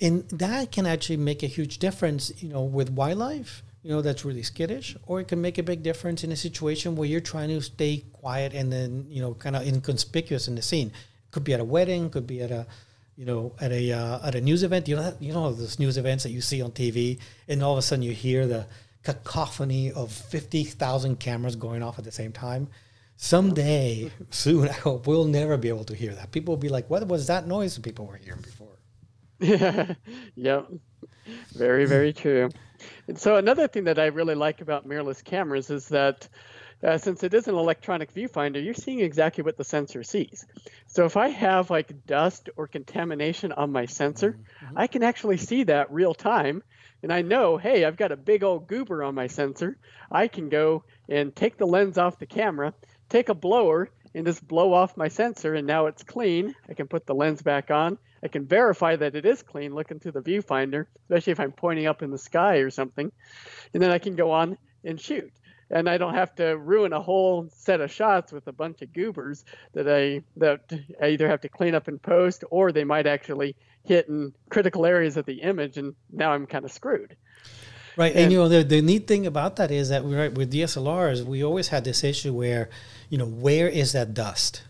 and that can actually make a huge difference, you know, with wildlife, you know, that's really skittish, or it can make a big difference in a situation where you're trying to stay quiet and then, you know, kind of inconspicuous in the scene. Could be at a wedding, could be at a, you know, at a uh, at a news event. You know, you know those news events that you see on TV, and all of a sudden you hear the cacophony of fifty thousand cameras going off at the same time. Someday, soon, I hope we'll never be able to hear that. People will be like, "What was that noise?" People were hearing before. Yeah, yep, very very true. And so another thing that I really like about mirrorless cameras is that uh, since it is an electronic viewfinder, you're seeing exactly what the sensor sees. So if I have like dust or contamination on my sensor, mm-hmm. I can actually see that real time. And I know, hey, I've got a big old goober on my sensor. I can go and take the lens off the camera, take a blower, and just blow off my sensor, and now it's clean. I can put the lens back on, I can verify that it is clean looking through the viewfinder, especially if I'm pointing up in the sky or something. And then I can go on and shoot. And I don't have to ruin a whole set of shots with a bunch of goobers that I that I either have to clean up in post or they might actually hit in critical areas of the image and now I'm kind of screwed. Right. And, and, you know, the, the neat thing about that is that we right with DSLRs, we always had this issue where, you know, where is that dust?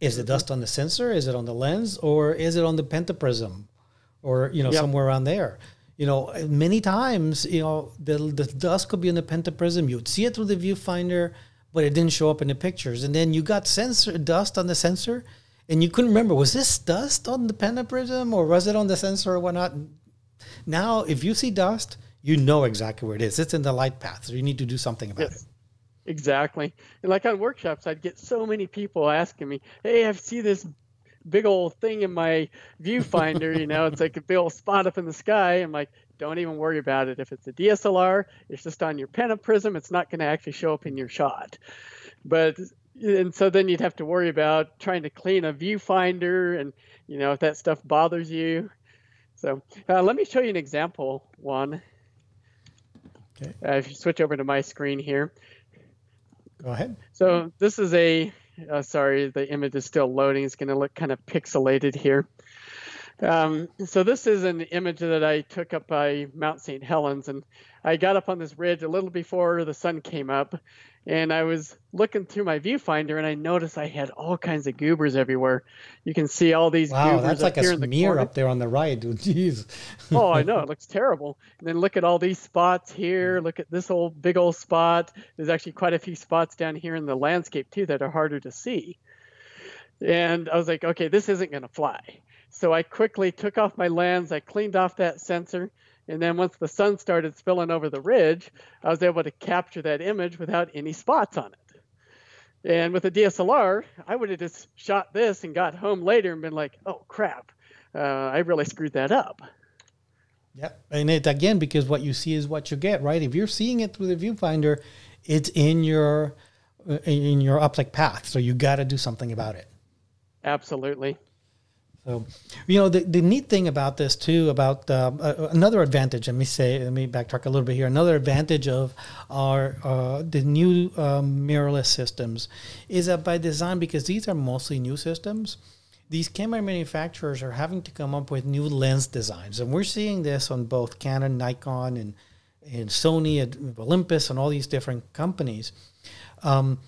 Is the dust on the sensor? Is it on the lens? Or is it on the pentaprism? Or, you know, yep. somewhere around there? You know, many times, you know, the, the dust could be on the pentaprism. You'd see it through the viewfinder, but it didn't show up in the pictures. And then you got sensor dust on the sensor, and you couldn't remember was this dust on the pentaprism or was it on the sensor or whatnot? Now, if you see dust, you know exactly where it is. It's in the light path, so you need to do something about yes. it. Exactly. And like on workshops, I'd get so many people asking me, "Hey, I see this big old thing in my viewfinder. you know, it's like a big old spot up in the sky." I'm like, "Don't even worry about it. If it's a DSLR, it's just on your Pentaprism. It's not going to actually show up in your shot." But and so then you'd have to worry about trying to clean a viewfinder, and you know if that stuff bothers you. So uh, let me show you an example one. Okay. Uh, if you switch over to my screen here, Go ahead. So this is a, uh, sorry, the image is still loading. It's going to look kind of pixelated here. Um, so this is an image that I took up by Mount St. Helens, and I got up on this ridge a little before the sun came up, and I was looking through my viewfinder, and I noticed I had all kinds of goobers everywhere. You can see all these wow, goobers that's like a smear up there on the right. Jeez. oh, I know it looks terrible. And then look at all these spots here. Look at this old big old spot. There's actually quite a few spots down here in the landscape too that are harder to see. And I was like, okay, this isn't going to fly. So I quickly took off my lens, I cleaned off that sensor, and then once the sun started spilling over the ridge, I was able to capture that image without any spots on it. And with a DSLR, I would have just shot this and got home later and been like, oh crap, uh, I really screwed that up. Yep. And it again, because what you see is what you get, right? If you're seeing it through the viewfinder, it's in your uh, in your optic path. So you got to do something about it. Absolutely. So, you know, the, the neat thing about this too, about uh, uh, another advantage. Let me say, let me backtrack a little bit here. Another advantage of our uh, the new um, mirrorless systems is that by design, because these are mostly new systems, these camera manufacturers are having to come up with new lens designs, and we're seeing this on both Canon, Nikon, and and Sony, and Olympus, and all these different companies. Um,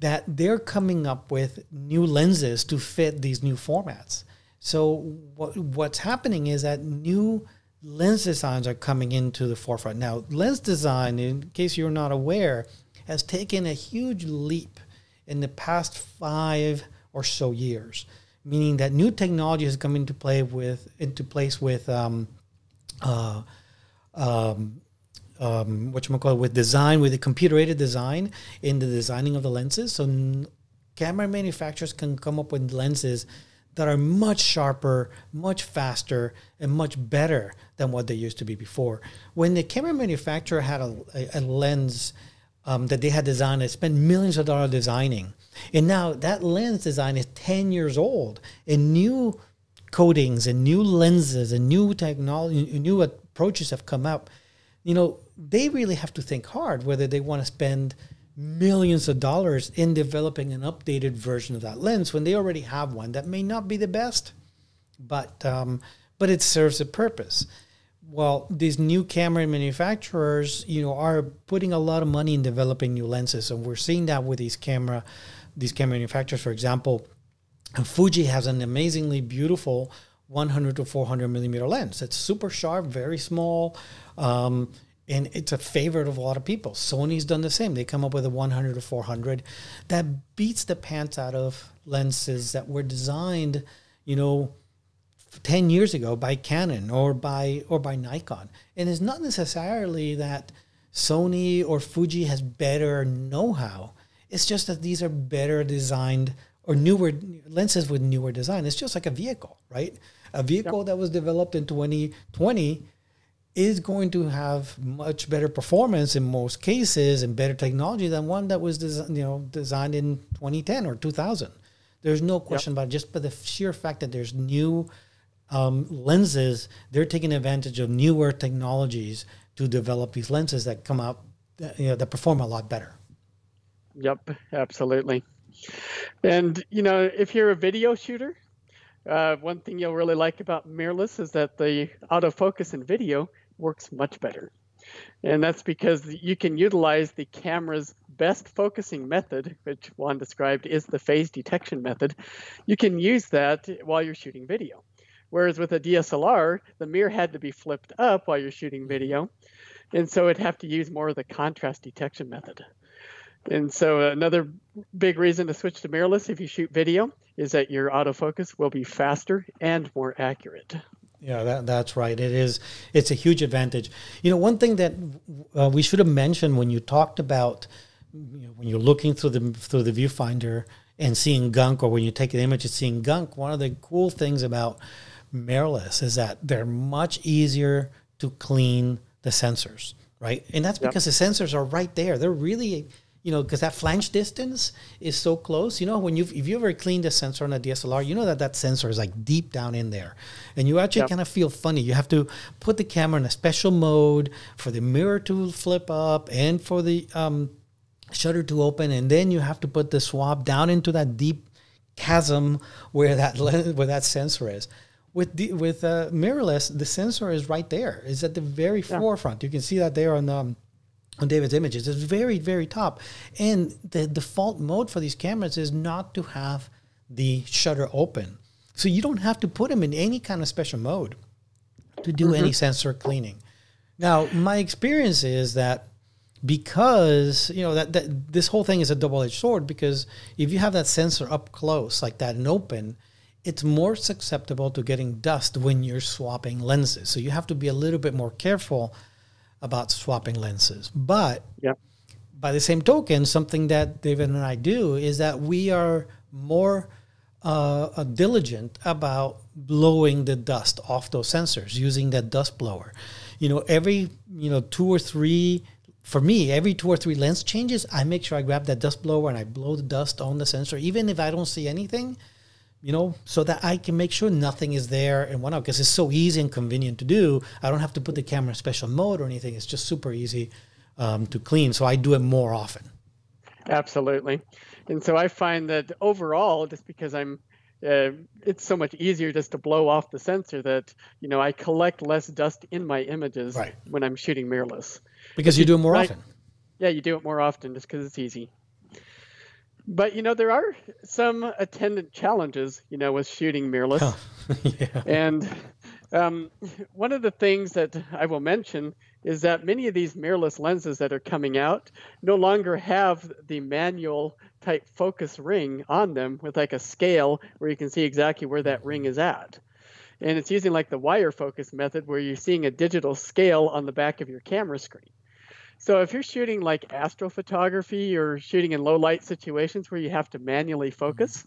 that they're coming up with new lenses to fit these new formats. So what, what's happening is that new lens designs are coming into the forefront. Now, lens design, in case you're not aware, has taken a huge leap in the past five or so years, meaning that new technology has come into play with into place with um, uh, um, um, what you call it with design with the computer aided design in the designing of the lenses. So camera manufacturers can come up with lenses that are much sharper, much faster, and much better than what they used to be before. When the camera manufacturer had a, a, a lens um, that they had designed, they spent millions of dollars designing, and now that lens design is 10 years old, and new coatings and new lenses and new technology, new approaches have come up. You know, they really have to think hard whether they want to spend – millions of dollars in developing an updated version of that lens when they already have one that may not be the best, but um, but it serves a purpose. Well, these new camera manufacturers, you know, are putting a lot of money in developing new lenses, and we're seeing that with these camera, these camera manufacturers. For example, Fuji has an amazingly beautiful 100 to 400 millimeter lens. It's super sharp, very small. Um, and it's a favorite of a lot of people. Sony's done the same. They come up with a 100 to 400 that beats the pants out of lenses that were designed, you know, 10 years ago by Canon or by or by Nikon. And it's not necessarily that Sony or Fuji has better know-how. It's just that these are better designed or newer lenses with newer design. It's just like a vehicle, right? A vehicle yep. that was developed in 2020 is going to have much better performance in most cases and better technology than one that was you know designed in 2010 or 2000. There's no question yep. about it. just by the sheer fact that there's new um, lenses, they're taking advantage of newer technologies to develop these lenses that come out that, you know, that perform a lot better. Yep, absolutely. And you know, if you're a video shooter, uh, one thing you'll really like about mirrorless is that the autofocus in video works much better. And that's because you can utilize the camera's best focusing method, which Juan described is the phase detection method. You can use that while you're shooting video. Whereas with a DSLR, the mirror had to be flipped up while you're shooting video. And so it'd have to use more of the contrast detection method. And so another big reason to switch to mirrorless if you shoot video is that your autofocus will be faster and more accurate. Yeah, that, that's right. It is. It's a huge advantage. You know, one thing that uh, we should have mentioned when you talked about you know, when you're looking through the through the viewfinder and seeing gunk, or when you take an image and seeing gunk, one of the cool things about mirrorless is that they're much easier to clean the sensors, right? And that's because yep. the sensors are right there. They're really you know, because that flange distance is so close. You know, when you if you ever cleaned a sensor on a DSLR, you know that that sensor is like deep down in there, and you actually yep. kind of feel funny. You have to put the camera in a special mode for the mirror to flip up and for the um, shutter to open, and then you have to put the swab down into that deep chasm where that where that sensor is. With the, with uh, mirrorless, the sensor is right there. It's at the very yeah. forefront. You can see that there on the um, on David's images. It's very, very top. And the default mode for these cameras is not to have the shutter open. So you don't have to put them in any kind of special mode to do mm-hmm. any sensor cleaning. Now, my experience is that because you know that, that this whole thing is a double-edged sword because if you have that sensor up close like that and open it's more susceptible to getting dust when you're swapping lenses so you have to be a little bit more careful about swapping lenses. But yeah. by the same token, something that David and I do is that we are more uh, uh, diligent about blowing the dust off those sensors using that dust blower. You know, every you know two or three. For me, every two or three lens changes, I make sure I grab that dust blower and I blow the dust on the sensor, even if I don't see anything you know, so that I can make sure nothing is there and whatnot because it's so easy and convenient to do. I don't have to put the camera in special mode or anything. It's just super easy um, to clean. So I do it more often. Absolutely. And so I find that overall, just because I'm, uh, it's so much easier just to blow off the sensor that, you know, I collect less dust in my images right. when I'm shooting mirrorless. Because you do it more often. Yeah, you do it more often just because it's easy. But you know there are some attendant challenges, you know, with shooting mirrorless. Oh, yeah. And um, one of the things that I will mention is that many of these mirrorless lenses that are coming out no longer have the manual type focus ring on them with like a scale where you can see exactly where that ring is at. And it's using like the wire focus method where you're seeing a digital scale on the back of your camera screen. So if you're shooting like astrophotography or shooting in low light situations where you have to manually mm-hmm. focus,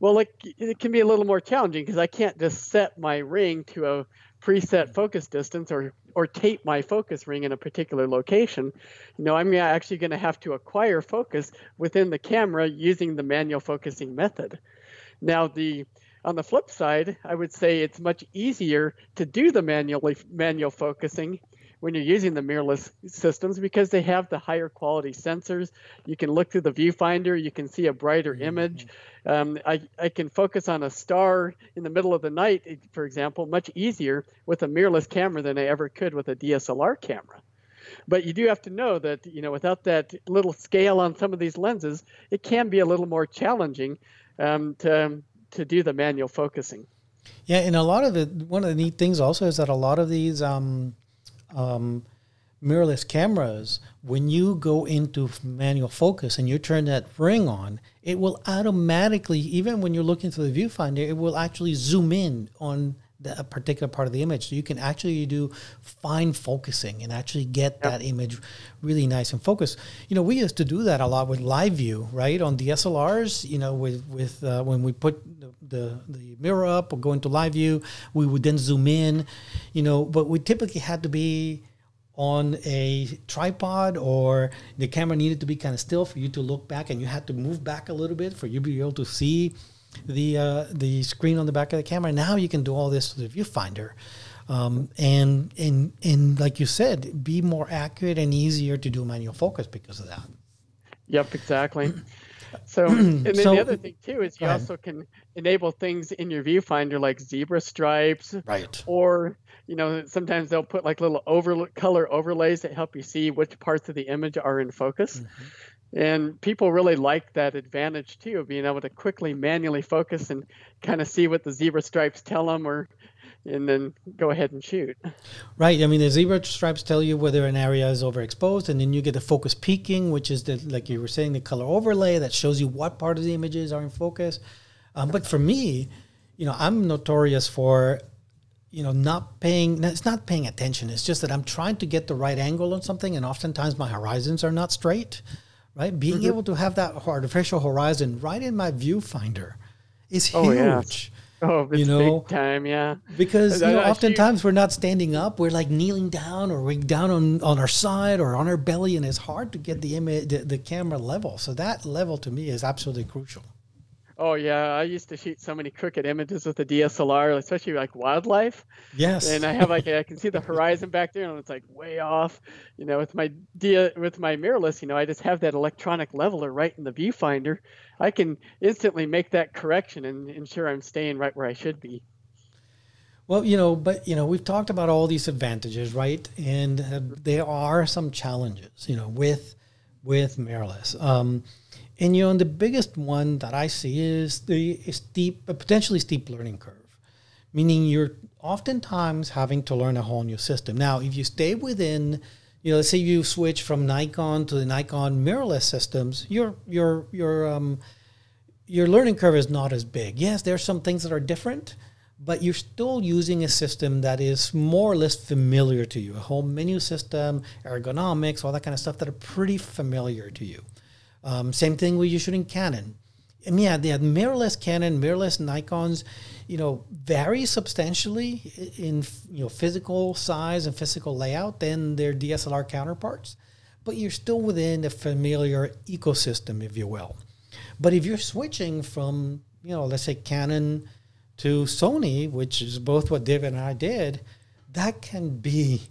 well, it, it can be a little more challenging because I can't just set my ring to a preset mm-hmm. focus distance or or tape my focus ring in a particular location. You know, I'm actually going to have to acquire focus within the camera using the manual focusing method. Now, the on the flip side, I would say it's much easier to do the manually manual focusing when you're using the mirrorless systems because they have the higher quality sensors. You can look through the viewfinder, you can see a brighter mm-hmm. image. Um, I, I can focus on a star in the middle of the night, for example, much easier with a mirrorless camera than I ever could with a DSLR camera. But you do have to know that, you know, without that little scale on some of these lenses, it can be a little more challenging um, to, to do the manual focusing. Yeah, and a lot of it, one of the neat things also is that a lot of these um, um, mirrorless cameras, when you go into manual focus and you turn that ring on, it will automatically, even when you're looking through the viewfinder, it will actually zoom in on a particular part of the image. So you can actually do fine focusing and actually get yep. that image really nice and focused. You know, we used to do that a lot with live view, right? On DSLRs, you know, with with uh, when we put the, the, the mirror up or go into live view, we would then zoom in, you know, but we typically had to be on a tripod or the camera needed to be kind of still for you to look back and you had to move back a little bit for you to be able to see the uh, the screen on the back of the camera. Now you can do all this with the viewfinder, um, and and and like you said, be more accurate and easier to do manual focus because of that. Yep, exactly. So, and then so, the other thing too is you also can enable things in your viewfinder like zebra stripes, right? Or you know, sometimes they'll put like little over color overlays that help you see which parts of the image are in focus. Mm-hmm. And people really like that advantage too, of being able to quickly manually focus and kind of see what the zebra stripes tell them, or and then go ahead and shoot. Right. I mean, the zebra stripes tell you whether an area is overexposed, and then you get the focus peaking, which is the like you were saying, the color overlay that shows you what part of the images are in focus. Um, but for me, you know, I'm notorious for you know not paying it's not paying attention it's just that i'm trying to get the right angle on something and oftentimes my horizons are not straight right? Being mm-hmm. able to have that artificial horizon right in my viewfinder is huge. Oh, yeah. Oh, you know, big time, yeah. Because you know, oftentimes we're not standing up; we're like kneeling down, or we're down on, on our side, or on our belly, and it's hard to get the image, the, the camera level. So that level to me is absolutely crucial. Oh yeah, I used to shoot so many crooked images with the DSLR, especially like wildlife. Yes. And I have like I can see the horizon back there, and it's like way off. You know, with my dia with my mirrorless, you know, I just have that electronic leveler right in the viewfinder. I can instantly make that correction and ensure I'm staying right where I should be. Well, you know, but you know, we've talked about all these advantages, right? And uh, there are some challenges, you know, with with mirrorless. Um, and you know, and the biggest one that I see is the steep, potentially steep learning curve, meaning you're oftentimes having to learn a whole new system. Now, if you stay within, you know, let's say you switch from Nikon to the Nikon mirrorless systems, your your your um, your learning curve is not as big. Yes, there are some things that are different, but you're still using a system that is more or less familiar to you. A whole menu system, ergonomics, all that kind of stuff that are pretty familiar to you. Um, same thing with you shooting Canon. And yeah, the mirrorless Canon, mirrorless Nikon's, you know, vary substantially in you know physical size and physical layout than their DSLR counterparts, but you're still within the familiar ecosystem, if you will. But if you're switching from you know, let's say Canon to Sony, which is both what David and I did, that can be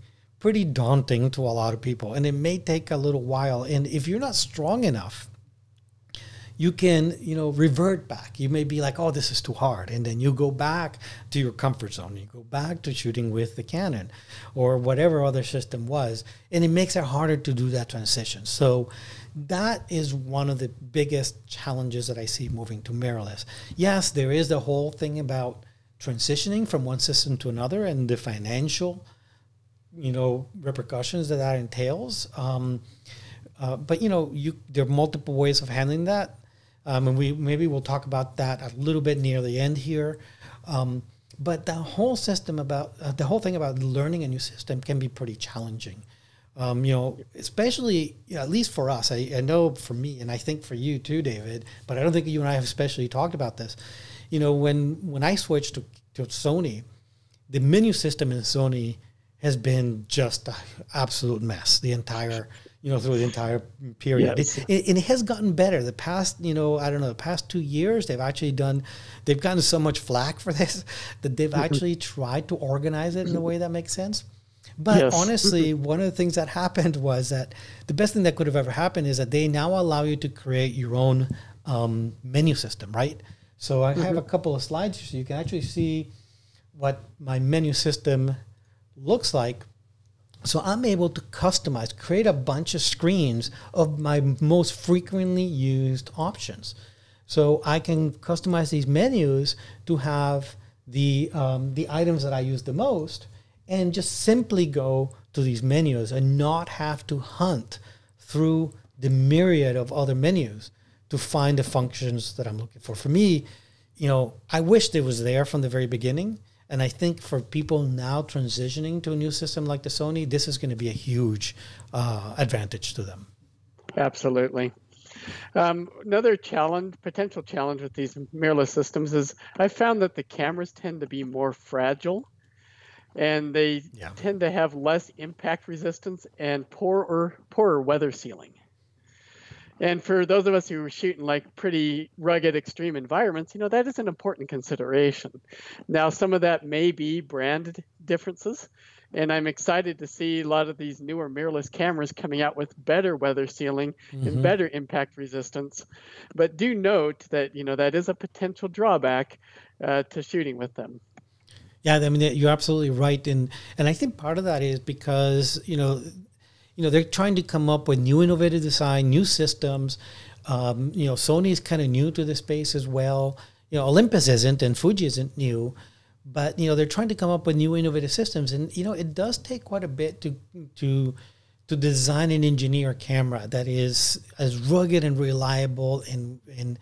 pretty daunting to a lot of people and it may take a little while. And if you're not strong enough you can you know revert back. You may be like oh this is too hard. And then you go back to your comfort zone. You go back to shooting with the canon or whatever other system was and it makes it harder to do that transition. So that is one of the biggest challenges that i see moving to mirrorless. Yes there is the whole thing about transitioning from one system to another and the financial you know repercussions that that entails. Um, uh, but you know, you there are multiple ways of handling that, um, and we maybe we'll talk about that a little bit near the end here. Um, but the whole system about uh, the whole thing about learning a new system can be pretty challenging. Um, you know, especially you know, at least for us. I, I, know for me, and I think for you too, David. But I don't think you and I have especially talked about this. You know, when when I switched to, to Sony, the menu system in Sony has been just an absolute mess the entire you know through the entire period yes. it, and it has gotten better the past you know i don't know the past two years they've actually done they've gotten so much flack for this that they've mm-hmm. actually tried to organize it in a way that makes sense But yes. honestly, one of the things that happened was that the best thing that could have ever happened is that they now allow you to create your own um, menu system, right? So I have mm-hmm. a couple of slides so you can actually see what my menu system looks like. So I'm able to customize, create a bunch of screens of my most frequently used options. So I can customize these menus to have the um, the items that I use the most, and just simply go to these menus and not have to hunt through the myriad of other menus to find the functions that I'm looking for. For me, you know, I wish it was there from the very beginning. And I think for people now transitioning to a new system like the Sony, this is going to be a huge uh, advantage to them. Absolutely. Um, another challenge, potential challenge with these mirrorless systems is I found that the cameras tend to be more fragile and they yeah. tend to have less impact resistance and poorer, poorer weather sealing. And for those of us who are shooting like pretty rugged, extreme environments, you know, that is an important consideration. Now, some of that may be brand differences. And I'm excited to see a lot of these newer mirrorless cameras coming out with better weather sealing mm-hmm. and better impact resistance. But do note that, you know, that is a potential drawback uh, to shooting with them. Yeah, I mean you're absolutely right, and and I think part of that is because you know, you know they're trying to come up with new innovative design, new systems. Um, you know, Sony is kind of new to the space as well. You know, Olympus isn't, and Fuji isn't new, but you know they're trying to come up with new innovative systems, and you know it does take quite a bit to to to design and engineer a camera that is as rugged and reliable and and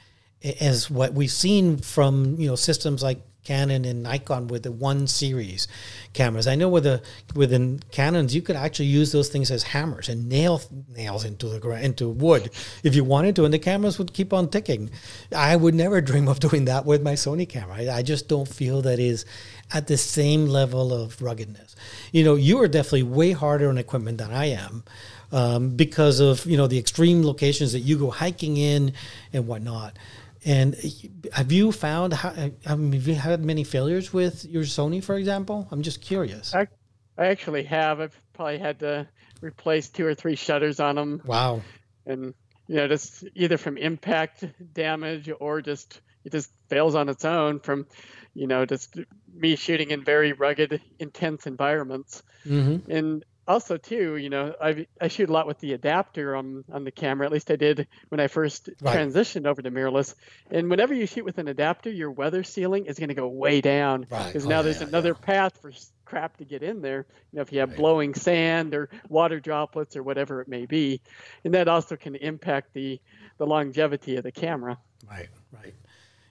as what we've seen from you know systems like Canon and Nikon with the one series cameras. I know with the within Canons you could actually use those things as hammers and nail nails into the ground into wood if you wanted to, and the cameras would keep on ticking. I would never dream of doing that with my Sony camera. I, I just don't feel that is at the same level of ruggedness. You know, you are definitely way harder on equipment than I am. Um, because of you know the extreme locations that you go hiking in and whatnot. And uh, have you found, how, I mean, have you had many failures with your Sony, for example? I'm just curious. I, I actually have. I've probably had to replace two or three shutters on them. Wow. And, you know, just either from impact damage or just it just fails on its own from, you know, just me shooting in very rugged, intense environments. Mm-hmm. And also too, you know, I I shoot a lot with the adapter on on the camera. At least I did when I first right. transitioned over to mirrorless. And whenever you shoot with an adapter, your weather sealing is going to go way down because right. oh, now there's yeah, another yeah. path for crap to get in there. You know, if you have right. blowing sand or water droplets or whatever it may be, and that also can impact the the longevity of the camera. Right. Right.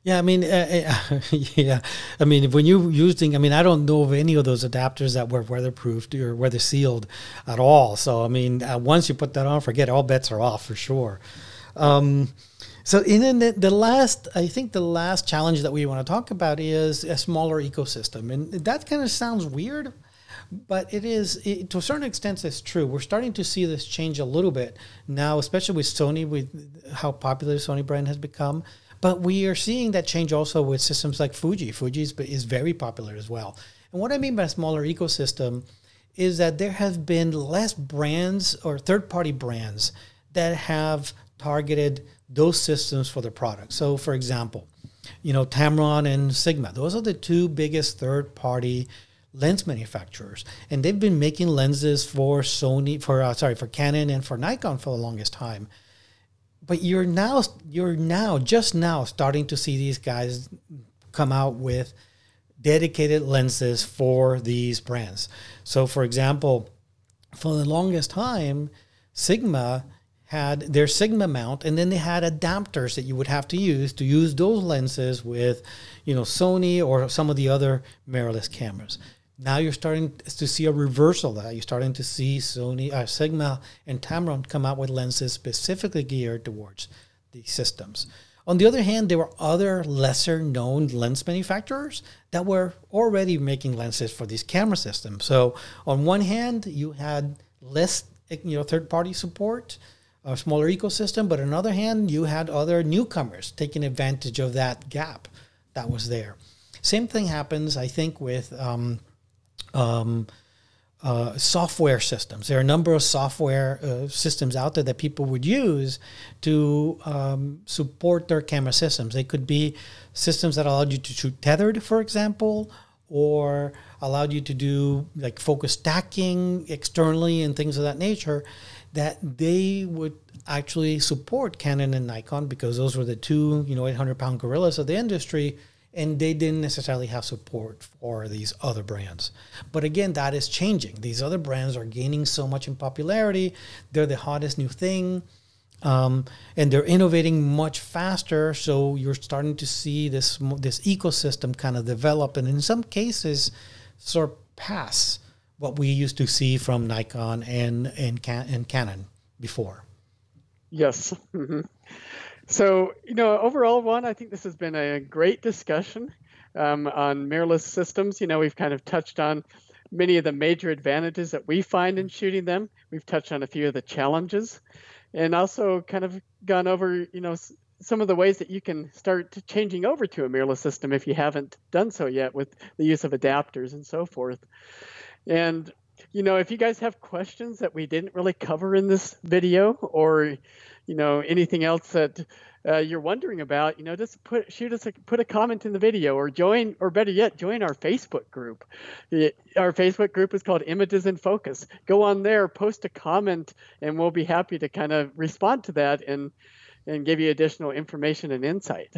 Yeah, I mean, uh, uh, yeah, I mean, when you're using, I mean, I don't know of any of those adapters that were weatherproofed or weather sealed at all. So, I mean, uh, once you put that on, forget it, all bets are off for sure. Um, so, in the, the last, I think the last challenge that we want to talk about is a smaller ecosystem, and that kind of sounds weird, but it is it, to a certain extent it's true we're starting to see this change a little bit now especially with sony with how popular sony brand has become but we are seeing that change also with systems like Fuji. Fuji is, is very popular as well. And what I mean by a smaller ecosystem is that there have been less brands or third party brands that have targeted those systems for their products. So, for example, you know, Tamron and Sigma, those are the two biggest third party lens manufacturers and they've been making lenses for Sony for uh, sorry for Canon and for Nikon for the longest time but you're now you're now just now starting to see these guys come out with dedicated lenses for these brands. So for example, for the longest time, Sigma had their Sigma mount, and then they had adapters that you would have to use to use those lenses with, you know, Sony or some of the other mirrorless cameras. Now you're starting to see a reversal that. You're starting to see Sony, uh, Sigma, and Tamron come out with lenses specifically geared towards these systems. On the other hand, there were other lesser known lens manufacturers that were already making lenses for these camera systems. So on one hand, you had less you know third party support, a smaller ecosystem, but on the other hand, you had other newcomers taking advantage of that gap that was there. Same thing happens, I think, with um, um, uh, software systems. There are a number of software uh, systems out there that people would use to um, support their camera systems. They could be systems that allowed you to shoot tethered, for example, or allowed you to do like focus stacking externally and things of that nature. That they would actually support Canon and Nikon because those were the two, you know, 800 pound gorillas of the industry and they didn't necessarily have support for these other brands. But again, that is changing. These other brands are gaining so much in popularity. They're the hottest new thing. Um, and they're innovating much faster. So you're starting to see this this ecosystem kind of develop, and in some cases, surpass what we used to see from Nikon and and, and Canon before. Yes. So, you know, overall, one, I think this has been a great discussion um, on mirrorless systems. You know, we've kind of touched on many of the major advantages that we find in shooting them. We've touched on a few of the challenges and also kind of gone over, you know, some of the ways that you can start changing over to a mirrorless system if you haven't done so yet with the use of adapters and so forth. And you know, if you guys have questions that we didn't really cover in this video or you know anything else that uh, you're wondering about, you know, just put shoot us a, put a comment in the video or join, or better yet, join our Facebook group. Our Facebook group is called Images in Focus. Go on there, post a comment, and we'll be happy to kind of respond to that and and give you additional information and insight.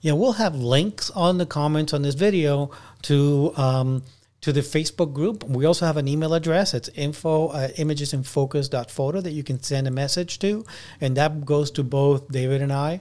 Yeah, we'll have links on the comments on this video to. Um, to the Facebook group. We also have an email address. It's info at imagesinfocus.photo that you can send a message to. And that goes to both David and I.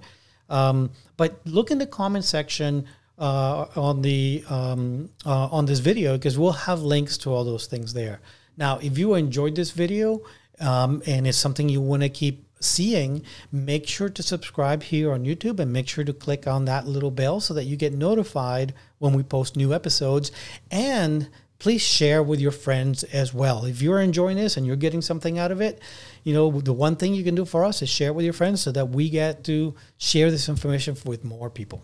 Um, but look in the comment section uh, on the um, uh, on this video because we'll have links to all those things there. Now, if you enjoyed this video um, and it's something you want to keep seeing, make sure to subscribe here on YouTube and make sure to click on that little bell so that you get notified when we post new episodes. And please share with your friends as well. If you're enjoying this and you're getting something out of it, you know, the one thing you can do for us is share with your friends so that we get to share this information with more people.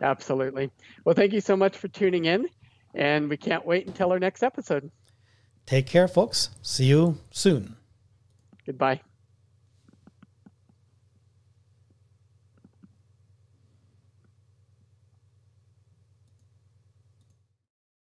Absolutely. Well, thank you so much for tuning in, and we can't wait until our next episode. Take care, folks. See you soon. Goodbye.